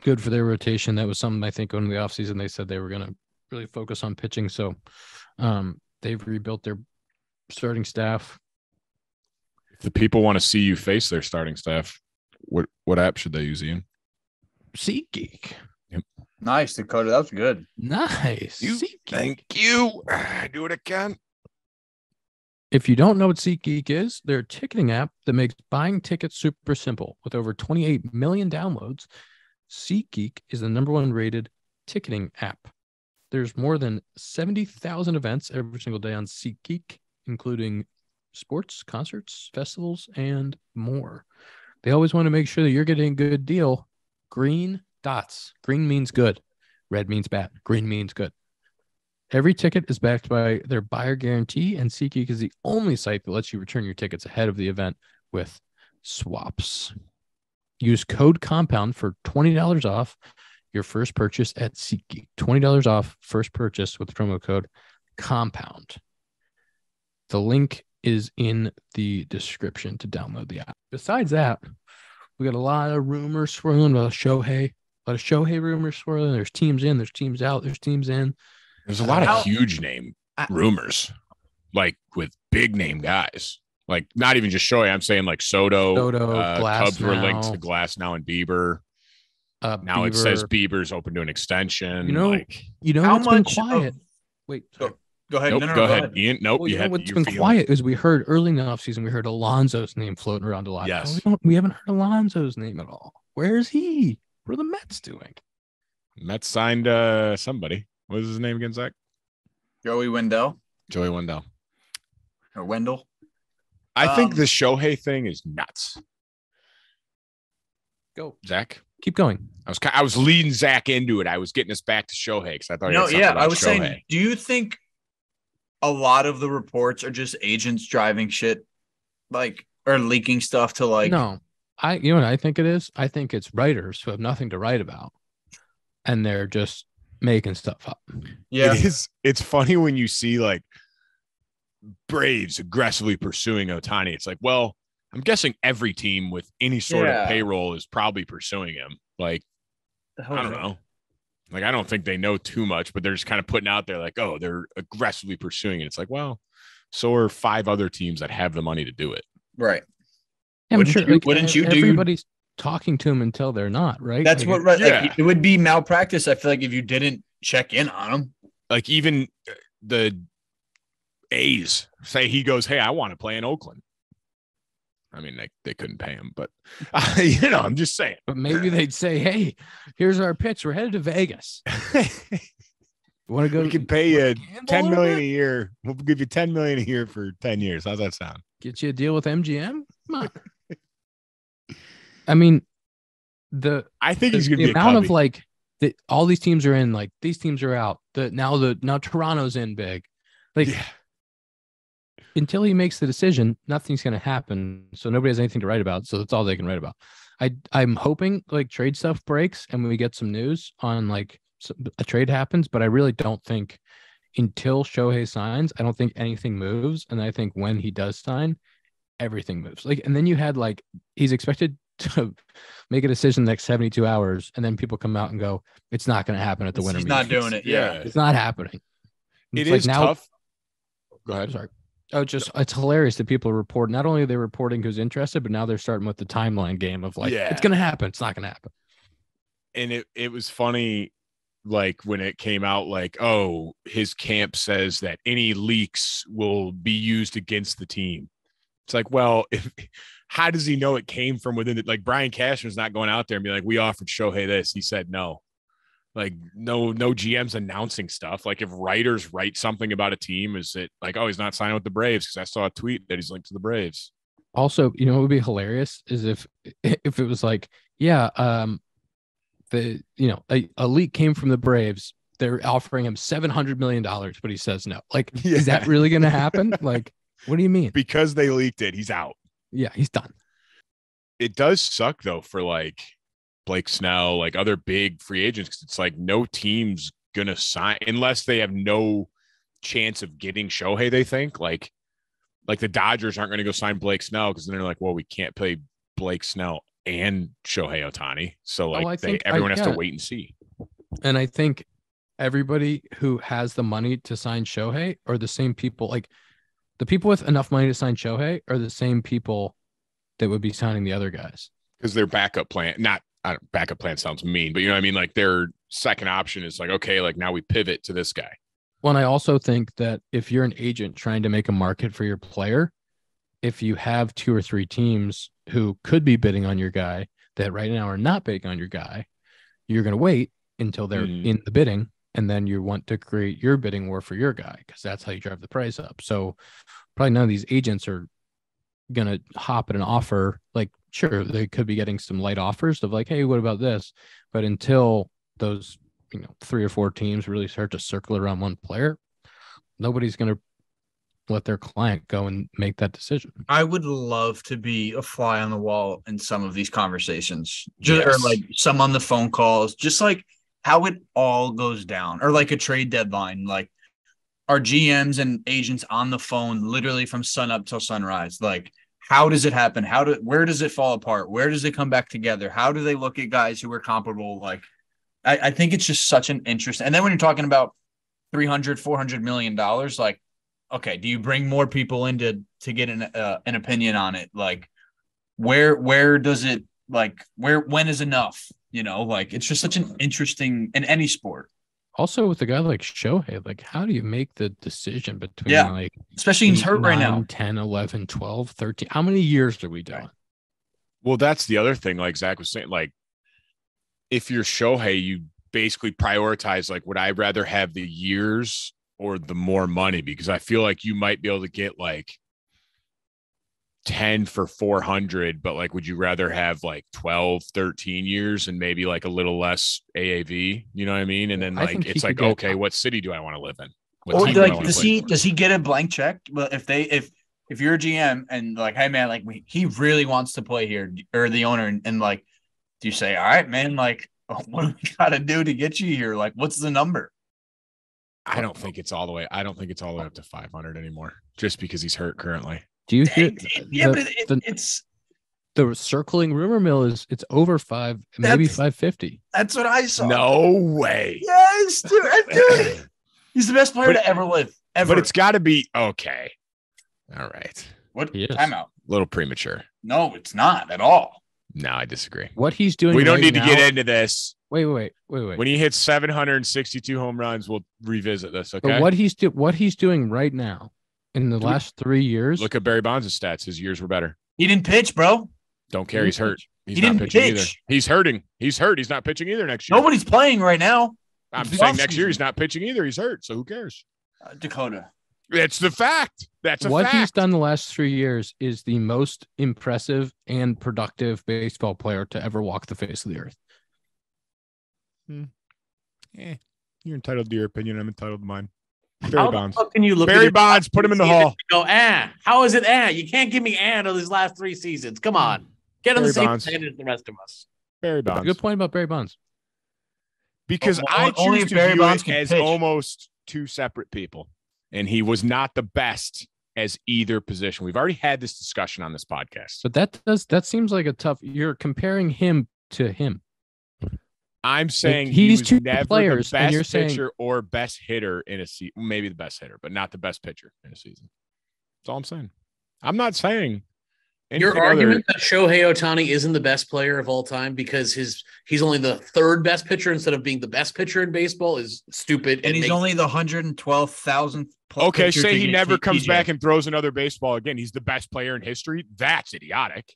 good for their rotation. That was something I think going into the offseason they said they were gonna really focus on pitching. So um they've rebuilt their starting staff. If the people want to see you face their starting staff, what what app should they use, Ian? SeatGeek. nice, Dakota. That was good. Nice. You SeatGeek. you. Do it again. If you don't know what SeatGeek is, they're a ticketing app that makes buying tickets super simple. With over 28 million downloads, SeatGeek is the number one rated ticketing app. There's more than 70,000 events every single day on SeatGeek, including sports, concerts, festivals, and more. They always want to make sure that you're getting a good deal. Green dots. Green means good. Red means bad. Green means good. Every ticket is backed by their buyer guarantee, and SeatGeek is the only site that lets you return your tickets ahead of the event with swaps. Use code compound for $20 off your first purchase at SeatGeek. $20 off first purchase with the promo code compound. The link is in the description to download the app. Besides that, we got a lot of rumors swirling about Shohei. A lot of Shohei rumors swirling. There's teams in, there's teams out, there's teams in. There's a lot How- of huge name I- rumors, like with big name guys. Like not even just Shohei. I'm saying like Soto. Soto, uh, Glass Cubs were linked to Glasnow and Bieber. Uh, Now it says Bieber's open to an extension. You know, like, You know How what's been much of- quiet? Wait, sorry. Go ahead. nope, no, no, go, no, ahead. Ian. Nope. Well, you you know had what's you been feel- quiet is we heard early in the offseason we heard Alonso's name floating around a lot. Yes. Oh, we, don't, we haven't heard Alonso's name at all. Where is he? What are the Mets doing? Mets signed uh somebody. What was his name again, Zach? Joey Wendle Joey Wendle. or Wendle. I think Um, the Shohei thing is nuts. Go. Zach. Keep going. I was I was leading Zach into it. I was getting us back to Shohei because I thought. No, yeah, about I was Shohei. saying, do you think a lot of the reports are just agents driving shit, like or leaking stuff to like? no, I you know what I think it is? I think it's writers who have nothing to write about and they're just making stuff up. yeah, It is. It's funny when you see like Braves aggressively pursuing Ohtani. It's like, well, I'm guessing every team with any sort Yeah. of payroll is probably pursuing him. Like, I don't know. Like, I don't think they know too much, but they're just kind of putting out there like, oh, they're aggressively pursuing it. It's like, well, so are five other teams that have the money to do it. Right. Yeah, I'm Wouldn't sure, you- like, wouldn't you do- Everybody's talking to them until they're not, right? That's Like, what right. Yeah. Like, it would be malpractice. I feel like if you didn't check in on them. Like, even uh, the A's say he goes, hey, I want to play in Oakland. I mean, they, they couldn't pay him, but you know, I'm just saying. But maybe they'd say, "Hey, here's our pitch. We're headed to Vegas." Want to go? We can pay you ten million a a year. We'll give you ten million a year for ten years. How's that sound? Get you a deal with MGM? Come on. I mean, the I think the, he's gonna the be a amount of like that all these teams are in, like these teams are out. The now the now Toronto's in big. Like Yeah. Until he makes the decision, nothing's gonna happen. So nobody has anything to write about. So that's all they can write about. I I'm hoping like trade stuff breaks and we get some news on like a trade happens, but I really don't think until Shohei signs, I don't think anything moves. And I think when he does sign, everything moves. Like, and then you had like he's expected to make a decision the next 72 hours, and then people come out and go, It's not gonna happen at the winter. He's not doing it. Yeah. It's not happening. It It's like is now- tough. Go ahead. Sorry. Oh, just it's hilarious that people report. Not only are they reporting who's interested, but now they're starting with the timeline game of like, Yeah. it's gonna happen. It's not gonna happen. and it it was funny like when it came out like oh his camp says that any leaks will be used against the team it's like well if how does he know it came from within it like brian cashman's not going out there and be like we offered shohei this he said no like no no gm's announcing stuff like if writers write something about a team is it like oh he's not signing with the braves because i saw a tweet that he's linked to the braves Also, you know what would be hilarious is if if it was like, yeah, um, the you know a, a leak came from the Braves. They're offering him seven hundred million dollars, but he says no. Like, is that really gonna happen? like, what do you mean? because they leaked it he's out Yeah, he's done. it does suck though for like Blake Snell, like other big free agents, because it's like no team's gonna sign unless they have no chance of getting Shohei. They think like like the Dodgers aren't gonna go sign Blake Snell because then they're like, well, we can't play Blake Snell and Shohei Ohtani, so like Oh, I they, think I everyone has get to wait and see. And I think everybody who has the money to sign Shohei are the same people. Like the people with enough money to sign Shohei are the same people that would be signing the other guys. because their backup plan, not backup plan sounds mean, but you know what I mean. Like their second option is like, okay, like now we pivot to this guy. Well, and I also think that if you're an agent trying to make a market for your player, if you have two or three teams who could be bidding on your guy that right now are not bidding on your guy, you're going to wait until they're Mhm. in the bidding. And then you want to create your bidding war for your guy because that's how you drive the price up. So probably none of these agents are going to hop at an offer. Like, sure, they could be getting some light offers of like, hey, what about this? But until those you know three or four teams really start to circle around one player, nobody's going to let their client go and make that decision. I would love to be a fly on the wall in some of these conversations, just, or like some on the phone calls, just like how it all goes down, or like a trade deadline. Like, our GMs and agents on the phone literally from sun up till sunrise? Like, how does it happen? How do where does it fall apart? Where does it come back together? How do they look at guys who are comparable? Like, I, I think it's just such an interest. And then when you're talking about 300, 400 million dollars, like, okay, do you bring more people in to, to get an, uh, an opinion on it? Like, where, where does it like, where, when is enough? You know, like it's just such an interesting in any sport, Also, with a guy like Shohei, like how do you make the decision between Yeah. like especially he's eight, hurt right now. nine, 10, 11, 12, 13? How many years are we doing? Well, that's the other thing, like Zach was saying, like if you're Shohei, you basically prioritize like would I rather have the years or the more money? Because I feel like you might be able to get like 10 for 400, but like would you rather have like 12, 13 years and maybe like a little less AAV? You know what I mean? And then like it's could like, get- okay, what city do I want to live in? What Or team do I like, does he, for? does he get a blank check? Well, if they, if, if you're a GM and like, hey man, like we, he really wants to play here, or the owner, and, and like, do you say, all right, man, like, what do we got to do to get you here? Like, what's the number? I don't think it's all the way. I don't think it's all the way up to 500 anymore just because he's hurt currently. Do you hear yeah, the, but it, the, it's the circling rumor mill is it's over five, maybe 550. that's what I saw. No way. Yes, dude, dude. He's the best player But- to ever live. Ever. But it's got to be okay. All right. what He is. timeout? A little premature. No, it's not at all. No, I disagree. What he's doing We don't right need to get into this. Wait, wait, wait, wait, wait. When he hits 762 home runs, we'll revisit this. But Okay. what he's do what he's doing right now in the Do we- last three years. Look at Barry Bonds' stats. His years were better. He didn't pitch, bro. Don't care. He's hurt. He's He not didn't pitching either. He's hurting. He's hurt. He's not pitching either next year. Nobody's playing right now. I'm The saying next year he's not pitching either. He's hurt, so who cares? Uh, Dakota. It's the fact. That's a what fact. he's done the last three years is the most impressive and productive baseball player to ever walk the face of the earth. Hmm. Eh, you're entitled to your opinion. I'm entitled to mine. Barry How the Bonds. fuck can you look Barry at Bonds. Put him in the hall. Go, ah, how is it? Ah, you can't give me ah of these last three seasons. Come on, get on Barry the same Bonds. standard as the rest of us. Barry Bonds. Good point about Barry Bonds. because O- I only choose if to Barry view Bonds it as pitch. almost two separate people, and he was not the best as either position. We've already had this discussion on this podcast. But that does that seems like a tough. You're comparing him to him. I'm saying he's he two never players, the and best you're saying- pitcher or best hitter in a season. Maybe the best hitter, but not the best pitcher in a season. That's all I'm saying. I'm not saying Your argument other- that Shohei Ohtani isn't the best player of all time because his he's only the third best pitcher instead of being the best pitcher in baseball is stupid. And he's makes- only the 112,000th. Okay, say he never comes back and throws another baseball again. He's the best player in history. That's idiotic.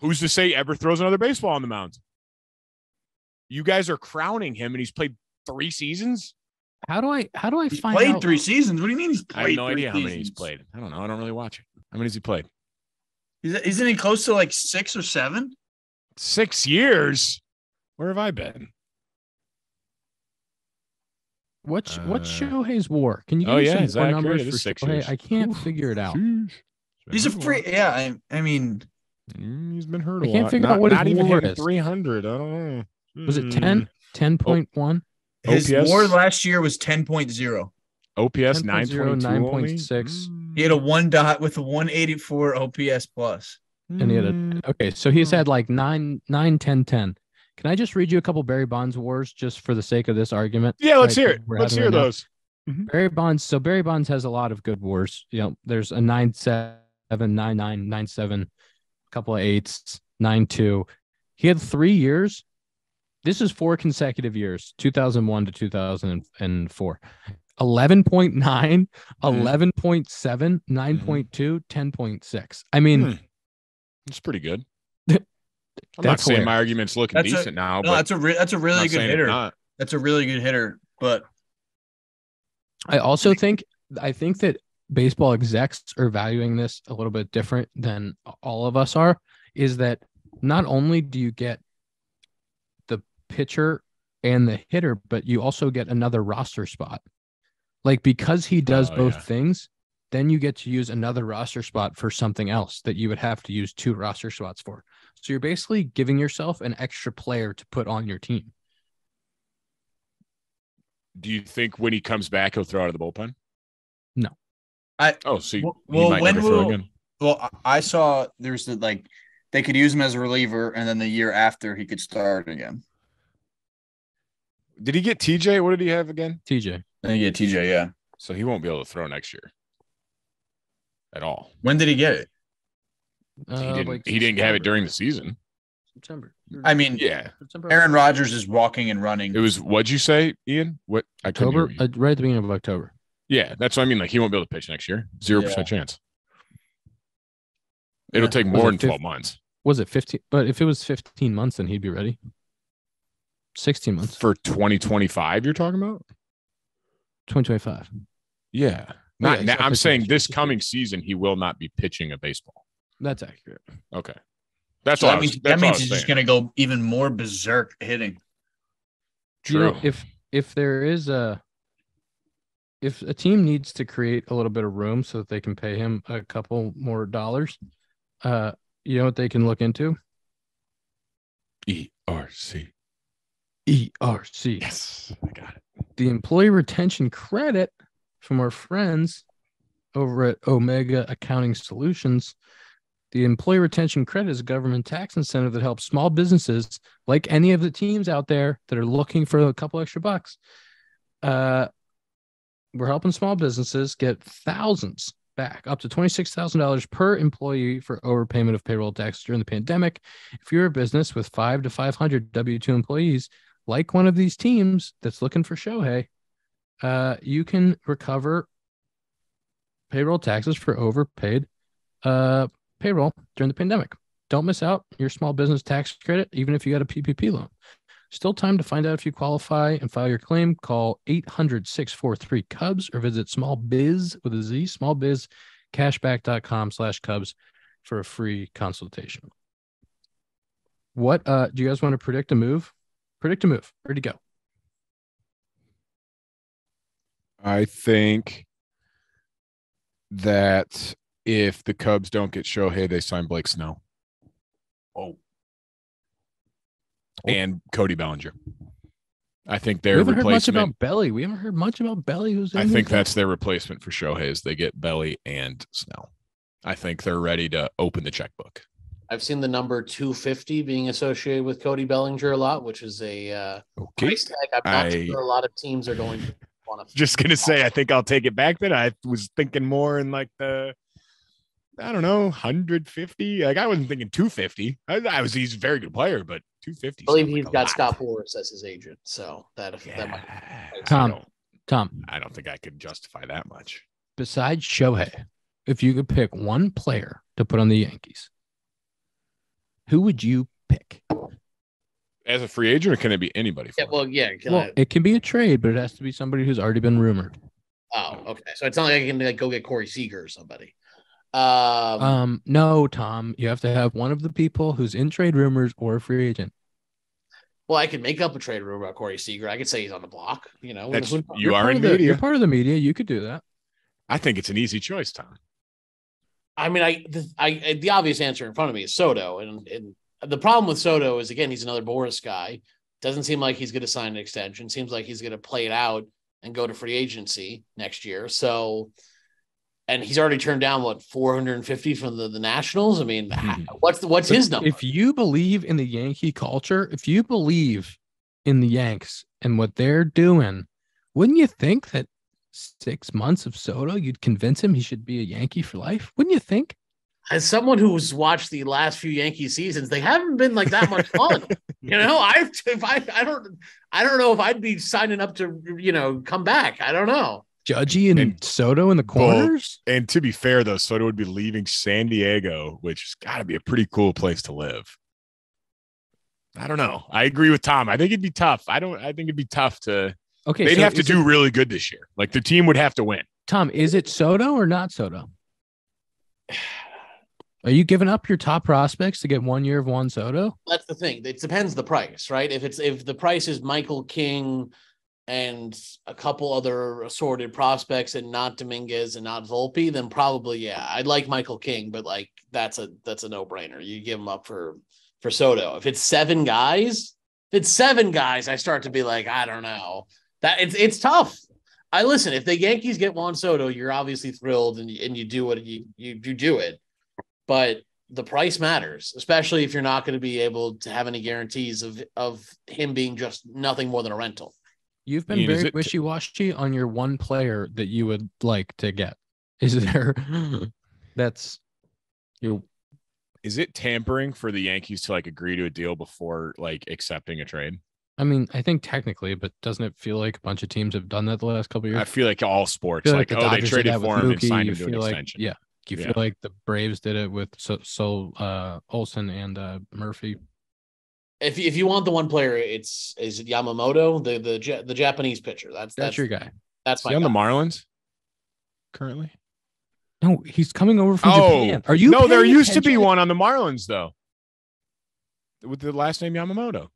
Who's to say ever throws another baseball on the mound? You guys are crowning him, and he's played three seasons. How do I how do I He's find played out? three seasons. What do you mean he's I have no three idea how many he's played. I don't know. I don't really watch it. How many has he played? Is- Isn't he close to like six or seven? Six years. Where have I been? What's what's Uh, Shohei's war? Can you give oh, me yeah, some it's more accurate. numbers for six Shohei? years. I can't Oof. figure it out. He's a free. while. Yeah, I, I mean, Mm, He's been hurt. I a can't lot. figure not, out what his not even WAR is. 300. I don't know. Was it Mm. 10? 10.1? his OPS? WAR last year was 10.0. OPS 10.0, 922 only? 9.6. Mm. He had a one dot with a 184 OPS plus. And he had a okay, so he's had like 9 9 10 10. Can I just read you a couple Barry Bonds wars just for the sake of this argument? Yeah, let's Right, hear it. Let's hear right now? those. Barry Bonds. So Barry Bonds has a lot of good wars. You know, there's a nine seven, nine nine, nine seven, a couple of eights, nine two. He had three years. This is four consecutive years, 2001 to 2004. 11.9, 11.7, 9.2, 10.6. I mean, Hmm. It's pretty good. I'm not saying where- my argument's looking That's a- decent now, No, but that's a re- that's a I'm really good hitter. That's a really good hitter. But I also think I think that baseball execs are valuing this a little bit different than all of us are. Is that not only do you get the pitcher and the hitter, but you also get another roster spot. Like because he does Oh, both yeah. things, then you get to use another roster spot for something else that you would have to use two roster spots for. So you're basically giving yourself an extra player to put on your team. Do you think when he comes back, he'll throw out of the bullpen? No. I- Oh, so you, Well- you might when never throw will- again. well, I I saw there's the like they could use him as a reliever, and then the year after he could start again. Did he get TJ? What did he have again? TJ. Then he get TJ. Yeah. So he won't be able to throw next year at all. When did he get it? Uh, he didn't. like he didn't have it during the season. September. I mean, Yeah, September. Aaron Rodgers is walking and running. it was. What'd you say, Ian? What? October, hear uh, right at the beginning of October. Yeah, that's what I mean. Like he won't be able to pitch next year. Zero percent chance. It'll Yeah. take more than fif- twelve months Was it 15? But if it was 15 months, then he'd be ready. 16 months, for 2025. You're talking about? 2025. Yeah. Not. yeah, now, I'm saying this coming season he will not be pitching a baseball. That's accurate. Okay. That's so all. I that was- means that's that all I means was he's just gonna go even more berserk hitting. You know, True. if if there is a if a team needs to create a little bit of room so that they can pay him a couple more dollars, uh, you know what they can look into? ERC. ERC. Yes, I got it. the employee retention credit from our friends over at Omega Accounting Solutions. The employee retention credit is a government tax incentive that helps small businesses, like any of the teams out there that are looking for a couple extra bucks. Uh, we're helping small businesses get thousands back, up to $26,000 per employee for overpayment of payroll taxes during the pandemic. If you're a business with five to 500 W 2 employees, like one of these teams that's looking for Shohei, uh, you can recover payroll taxes for overpaid uh, payroll during the pandemic. Don't miss out your small business tax credit, even if you got a PPP loan. Still time to find out if you qualify and file your claim. Call 800 643 Cubs or visit smallbiz with a Z, smallbizcashback.com slash Cubs for a free consultation. What uh do you guys want to predict a move? Predict a move. Ready to go. I think that if the Cubs don't get Shohei, they sign Blake Snell oh. oh, and Cody Bellinger. I think We their haven't heard much about Belly. We haven't heard much about Belly. Who's I think that's their replacement for Shohei. Is they get Belly and Snell. I think they're ready to open the checkbook. I've seen the number 250 being associated with Cody Bellinger a lot, which is a uh, Okay. price tag. I'm not I- sure a lot of teams are going to want to. Just gonna say, I think I'll take it back. Then I was thinking more in like the, I don't know, 150. Like I wasn't thinking 250. I, I was he's a very good player, but 250. I believe sounds he's like got lot. Scott Boras as his agent, so that that might. I Tom. don't- Tom, I don't think I could justify that much. besides Shohei, if you could pick one player to put on the Yankees, who would you pick? As a free agent, or can it be anybody? For Yeah, well, yeah. can Well, I- it can be a trade, but it has to be somebody who's already been rumored. oh, okay. So it's not like I can like go get Corey Seager or somebody. Um, Um, no, Tom, you have to have one of the people who's in trade rumors or a free agent. well, I could make up a trade rumor about Corey Seager. I could say he's on the block. You know, That's When- you You're in the, media. You're part of the media. You could do that. I think it's an easy choice, Tom. I mean, I the, I the obvious answer in front of me is Soto, and and the problem with Soto is again he's another Boras guy. Doesn't seem like he's going to sign an extension. Seems like he's going to play it out and go to free agency next year. So, and he's already turned down what 450 from the, the Nationals. I mean, Mhm. what's the, what's his number? If you believe in the Yankee culture, if you believe in the Yanks and what they're doing, wouldn't you think that six months of Soto, you'd convince him he should be a Yankee for life? Wouldn't you think? As someone who's watched the last few Yankee seasons, they haven't been like that much fun. you know, I if I I don't I don't know if I'd be signing up to you know come back. I don't know. Judgy and, And- Soto in the Well, corners? And to be fair, though, Soto would be leaving San Diego, which has got to be a pretty cool place to live. I don't know. I agree with Tom. I think it'd be tough. I don't. I think it'd be tough to. Okay, they'd so have to do it- really good this year. Like the team would have to win. Tom, is it Soto or not Soto? Are you giving up your top prospects to get one year of Juan Soto? That's the thing. It depends the price, right? If it's if the price is Michael King and a couple other assorted prospects and not Dominguez and not Volpe, then probably yeah, I'd like Michael King, but like that's a that's a no brainer. You give him up for for Soto. If it's seven guys, if it's seven guys, I start to be like, I don't know. That it's it's tough. I listen. If the Yankees get Juan Soto, you're obviously thrilled and you, and you do what you you you do it, but the price matters, especially if you're not going to be able to have any guarantees of of him being just nothing more than a rental. You've been Ian, is very it- wishy washy on your one player that you would like to get. Is there that's you Is it tampering for the Yankees to like agree to a deal before like accepting a trade? I mean, I think technically, but doesn't it feel like a bunch of teams have done that the last couple of years? I feel like all sports, I feel like, the oh, they Dodgers did traded that with for him and Mookie. signed You him to an feel like- extension. Yeah. You Yeah. feel like the Braves did it with so, so uh Olson and uh Murphy. If if you want the one player, it's is it Yamamoto, the the the Japanese pitcher. That's That's that's your guy. that's Is my he on the. Marlins currently? No, he's coming over from Oh, Japan. Are you No, there paying used to be one on the Marlins though, with the last name Yamamoto.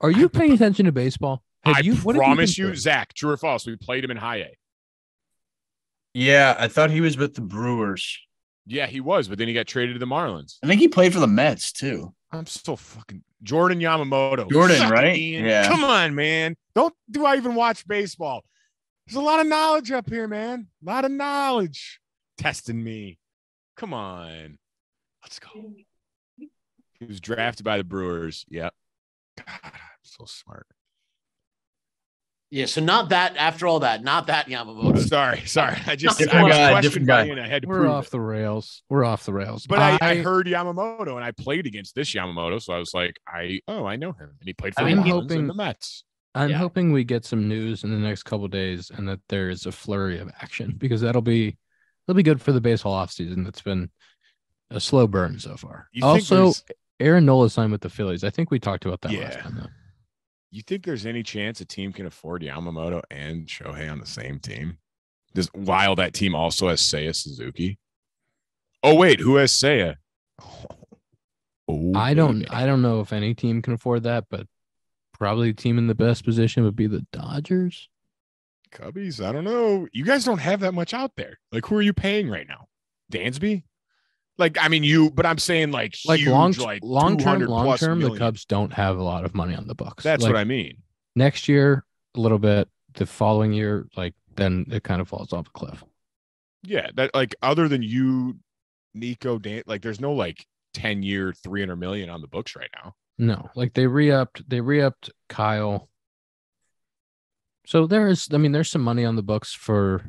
Are you paying attention to baseball? Have I you, what promise been you, doing? Zach, true or false? We played him in high A. yeah. I thought he was with the Brewers. Yeah, he was, but then he got traded to the Marlins. I think he played for the Mets too. I'm so fucking Jordan Yamamoto. Jordan, Suck right? Ian. Yeah. Come on, man. Don't do I even watch baseball? There's a lot of knowledge up here, man. A lot of knowledge. Testing me. Come on. Let's go. He was drafted by the Brewers. Yep. God, I'm so smart. Yeah, so not that after all that, not that Yamamoto. Sorry, sorry. I just Different I was guy, questioned different by guy. Ian. I had to We're prove off it. the rails. We're off the rails. But I, I heard Yamamoto and I played against this Yamamoto, so I was like, I oh, I know him, and he played for I'm the hoping- and the Mets. I'm Yeah. hoping we get some news in the next couple days and that there is a flurry of action because that'll be that'll be good for the baseball offseason. That's been a slow burn so far. You Also, there's- Aaron Nola signed with the Phillies. I think we talked about that Yeah. last time. Though. You think there's any chance a team can afford Yamamoto and Shohei on the same team? Just while that team also has Seiya Suzuki. Oh wait, who has Seiya? Oh, I don't. baby. I don't know if any team can afford that, but probably the team in the best position would be the Dodgers. Cubbies. I don't know. You guys don't have that much out there. Like, who are you paying right now? Dansby? Like, I mean, you. But I'm saying like Like huge, long, like long term, 200 long term, the. Cubs don't have a lot of money on the books. That's Like, what I mean. next year a little bit. The following year, like then it kind of falls off a cliff. Yeah, that like other than you, Nico, Dan, like there's no like 10 year, 300 million on the books right now. No, like they re-upped, they re-upped Kyle. So there is, I mean, there's some money on the books for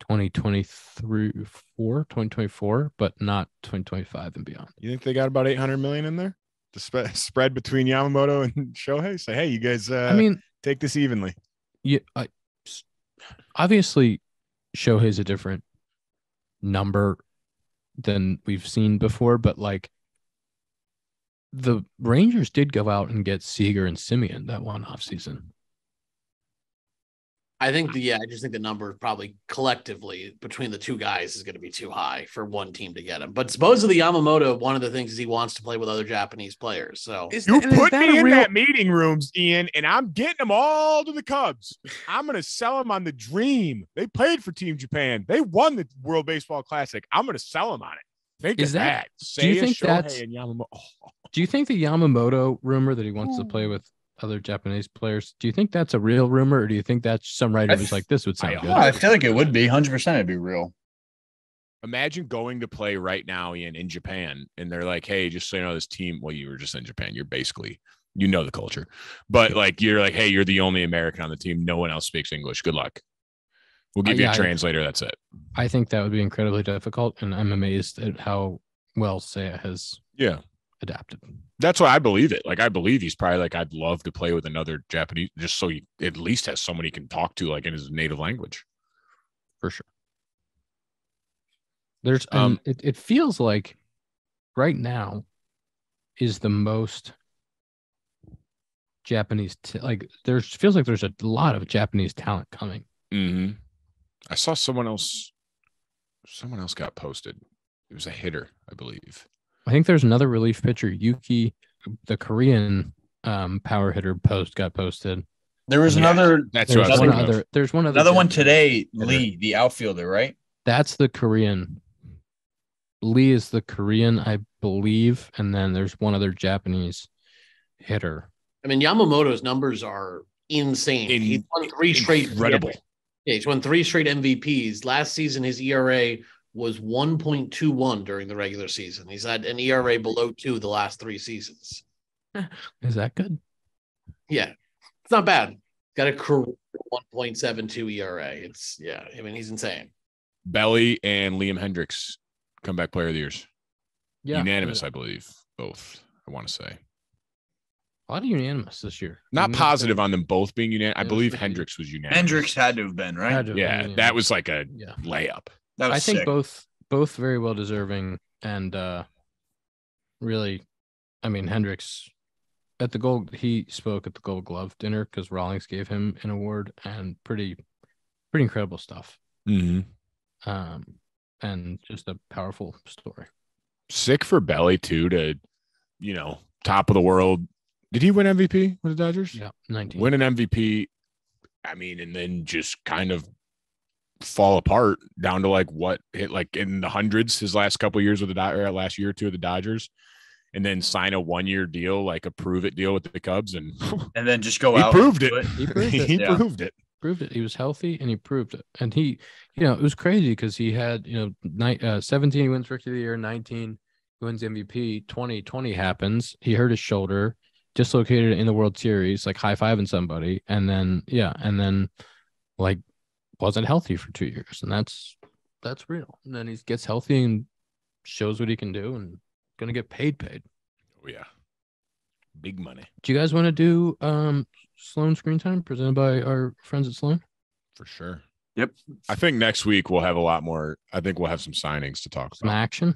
2023, 4, 2024, but not 2025 and beyond. You think they got about 800 million in there? The spread between Yamamoto and Shohei. Say, hey, you guys, uh, I mean, take this evenly. yeah, I, obviously, Shohei's a different number than we've seen before, but like the Rangers did go out and get Seager and Semien that one off season. I think the yeah, I just think the number probably collectively between the two guys is going to be too high for one team to get him. But supposedly Yamamoto, one of the things is he wants to play with other Japanese players. So You put me in that meeting rooms, Ian, and I'm getting them all to the Cubs. I'm going to sell them on the dream. They played for Team Japan. They won the World Baseball Classic. I'm going to sell them on it. Think Is of that- that. do you think Shohei, that's- and Yamamoto? Oh, Do you think the Yamamoto rumor that he wants to play with other Japanese players, do you think that's a real rumor, or do you think that's some writer I was like, this would sound I- good? I feel like it would be 100%. It'd be real. imagine going to play right now, Ian, in Japan, and they're like, "Hey, just so you know, this team. Well, you were just in Japan. You're basically, you know, the culture, but like, you're like, hey, you're the only American on the team. No one else speaks English. Good luck. We'll give Uh, you yeah, a I- translator. That's it. I think that would be incredibly difficult, and I'm amazed at how well Seiya has Yeah, adapted. that's why I believe it. Like, I believe he's probably like, I'd love to play with another Japanese, just so he at least has someone he can talk to, like in his native language. for sure. There's Um, it, it feels like right now is the most Japanese t- like there's feels like there's a lot of Japanese talent coming. Mm-hmm. I saw someone else. Someone else got posted. It was a hitter, I believe. I think there's another relief pitcher, Yuki, the Korean um, power hitter post got posted. There was Yeah. another That's what I There's was one thinking of. other. There's one other. another one today, hitter. Lee, the outfielder, right? That's the Korean. Lee is the Korean, I believe, and then there's one other Japanese hitter. I mean Yamamoto's numbers are insane. In- he's won three straight Incredible. Yeah, he's won three straight MVPs. Last season, his ERA was 1.21 during the regular season. He's had an ERA below two the last three seasons. Is that good? Yeah, it's not bad. Got a career 1.72 ERA. It's yeah. I mean, he's insane. Belly and Liam Hendriks, comeback player of the years. Yeah, Unanimous, I believe. Both, I want to say. A lot of unanimous this year. Not Unanimous positive there. on them both being unanimous. I believe fifty. Hendriks was unanimous. Hendriks had to have been, right? Had to have Yeah, been that was like a Yeah, layup. I think sick. both both very well deserving, and uh really, I mean Hendriks at the gold. He spoke at the Gold Glove dinner because Rawlings gave him an award, and pretty pretty incredible stuff. Mm-hmm. Um, and just a powerful story. Sick for Belly too to, you know, top of the world. Did he win MVP with the Dodgers? Yeah, nineteen. Win an MVP. I mean, and then just kind of fall apart down to like what hit like in the hundreds his last couple years with the Dod- last year or two of the Dodgers, and then sign a one year deal, like a prove it deal with the Cubs, and and then just go he out. proved and it. He proved it. he Yeah. proved it. proved it. He was healthy and he proved it. And he, you know, it was crazy because he had, you know, ni- uh, 17 he wins rookie of the year, 19 he wins MVP, 20 20 happens. He hurt his shoulder, dislocated in the World Series, like high fiving somebody, and then yeah, and then like wasn't healthy for two years, and that's that's real. And then he gets healthy and shows what he can do, and gonna get paid. Paid. Oh yeah, big money Do you guys want to do um Sloan Screen Time presented by our friends at Sloan? for sure. Yep. I think next week we'll have a lot more. I think we'll have some signings to talk Some about. action.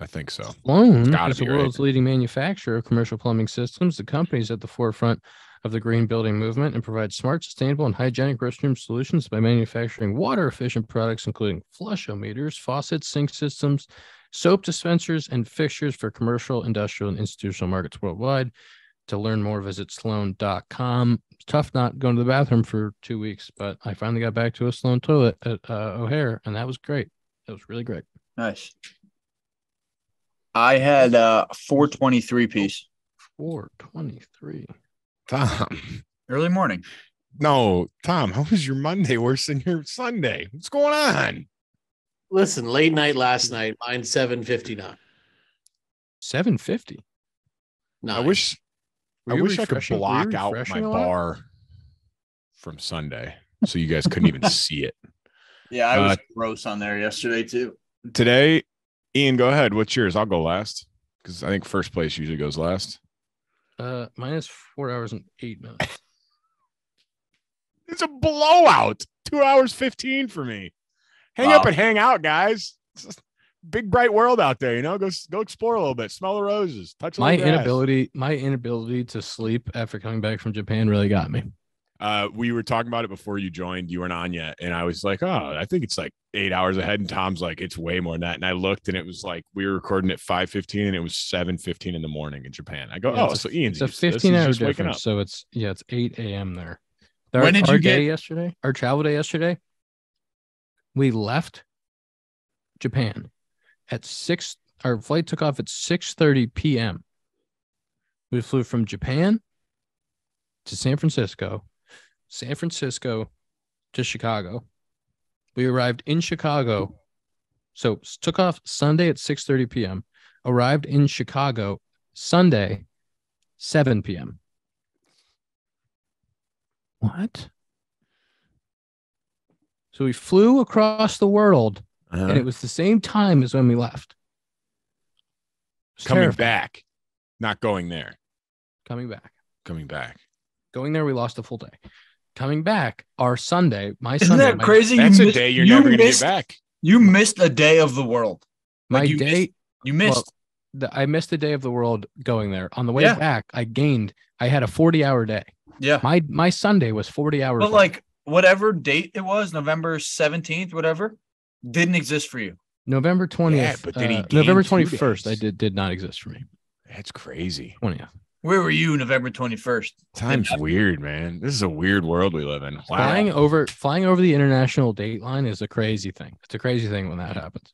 I think so. Sloan gotta is the be right. world's leading manufacturer of commercial plumbing systems. The company is at the forefront of the green building movement and provides smart, sustainable, and hygienic restroom solutions by manufacturing water efficient products, including flushometers, faucets, sink systems, soap dispensers, and fixtures for commercial, industrial, and institutional markets worldwide. To learn more, visit sloan.com. It's tough not going to the bathroom for two weeks, but I finally got back to a Sloan toilet at uh, O'Hare, and that was great. That was really great. Nice. I had uh 423 piece 423. Tom, early morning. no, Tom, how was your Monday worse than your Sunday? What's going on? Listen, late night last night, mine 759. 750. I wish Were I wish I could refreshing- were you block out my refreshing a lot? bar from Sunday so you guys couldn't even see it. Yeah, I was Uh, gross on there yesterday too. Today, Ian, go ahead. What's yours? I'll go last because I think first place usually goes last. Uh, minus four hours and eight minutes. It's a blowout. Two hours 15 for me. Hang Wow. up and hang out, guys. It's just big, bright world out there. You know, go go explore a little bit, smell the roses, touch My inability, my inability to sleep after coming back from Japan really got me. Uh, we were talking about it before you joined. You weren't on yet, and I was like, "Oh, I think it's like eight hours ahead." And Tom's like, "It's way more than that." And I looked, and it was like we were recording at five fifteen, and it was seven fifteen in the morning in Japan. I go, Yeah, "Oh, it's so Ian's It's a used to this. 15 He's hour difference. up." So it's, yeah, it's 8 a.m. there. When Our- did our you get- day yesterday? Our travel day yesterday, we left Japan at six. Our flight took off at 6:30 p.m. We flew from Japan to San Francisco, San Francisco to Chicago. We arrived in Chicago. So took off Sunday at 6:30 p.m. Arrived in Chicago Sunday 7 p.m. What? So we flew across the world Uh-huh. and it was the same time as when we left. Coming terrifying. back, not going there. Coming back. Coming back. Going there, we lost a full day. Coming back, our Sunday, my Isn't Sunday, that my, crazy? That's you a missed, day you're you never going to get back. You missed a day of the world. my like you day, missed- You missed. well, the, I missed a day of the world going there. On the way Yeah. back, I gained, I had a 40 hour day. yeah. My my Sunday was 40 hours. But long. like whatever date it was, November 17th, whatever, didn't exist for you. November 20th. Yeah, but then he uh, November 21st, I did did not exist for me. That's crazy. 20th. Where were you November 21st? Time's weird, man. This is a weird world we live in. Wow. Flying over flying over the international date line is a crazy thing. It's a crazy thing when that happens.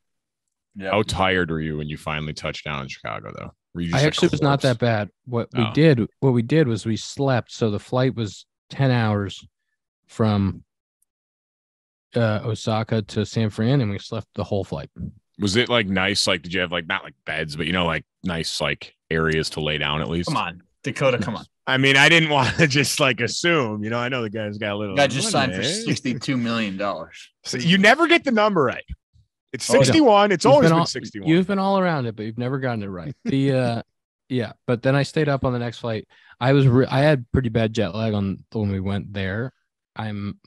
Yeah. How tired were you when you finally touched down in Chicago, though? Were you just I a actually was not that bad. What we Oh. did, what we did was we slept. So the flight was 10 hours from uh, Osaka to San Fran, and we slept the whole flight. Was it like nice? Like, did you have like not like beds, but you know, like nice like areas to lay down at least? Come on, Dakota. Come on. I mean, I didn't want to just like assume. You know, I know the guy's got a little. Guy just signed for 62 million dollars. So you never get the number right. It's Oh, 61. It's You've always been been 61. You've been all around it, but you've never gotten it right. The uh, yeah, but then I stayed up on the next flight. I was re- I had pretty bad jet lag on when we went there. I'm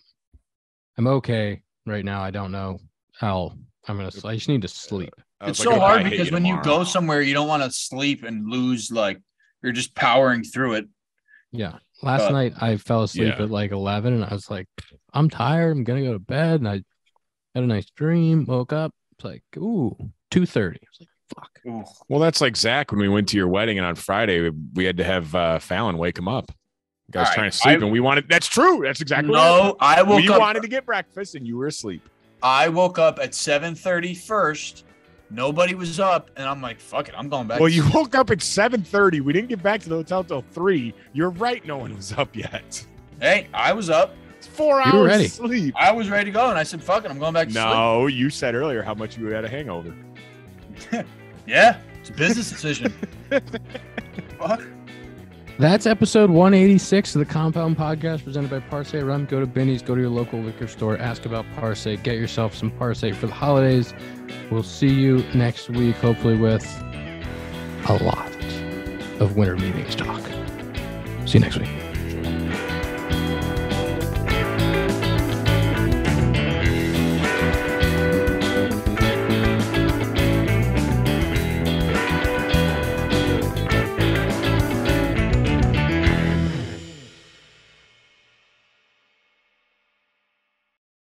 I'm okay right now. I don't know how I'm gonna. I just need to sleep. I It's like, so "It'll hard probably hit because when you go somewhere, you don't want to sleep and lose like you're just powering through it. Yeah. Last Uh, night I fell asleep yeah. at like 11 and I was like, I'm tired. I'm going to go to bed. And I had a nice dream, woke up. It's like, ooh, 2.30. I was like, fuck. Well, that's like Zach when we went to your wedding, and on Friday we had to have uh, Fallon wake him up. Guys All right, trying to sleep, I- and we wanted. That's true. That's exactly. what No, I woke we up. wanted to get breakfast, and you were asleep. I woke up at 7:30 first. Nobody was up, and I'm like, "Fuck it, I'm going back." Well, you woke up at seven thirty. We didn't get back to the hotel till three. You're right. No one was up yet. Hey, I was up. It's four You hours ready. sleep. I was ready to go, and I said, "Fuck it, I'm going back to No, you said earlier how much you had a hangover. Yeah, it's a business decision. Fuck. That's episode 186 of the Compound Podcast presented by Parce Rum. Go to Binny's, go to your local liquor store, ask about Parce, get yourself some Parce for the holidays. We'll see you next week, hopefully with a lot of winter meetings talk. See you next week.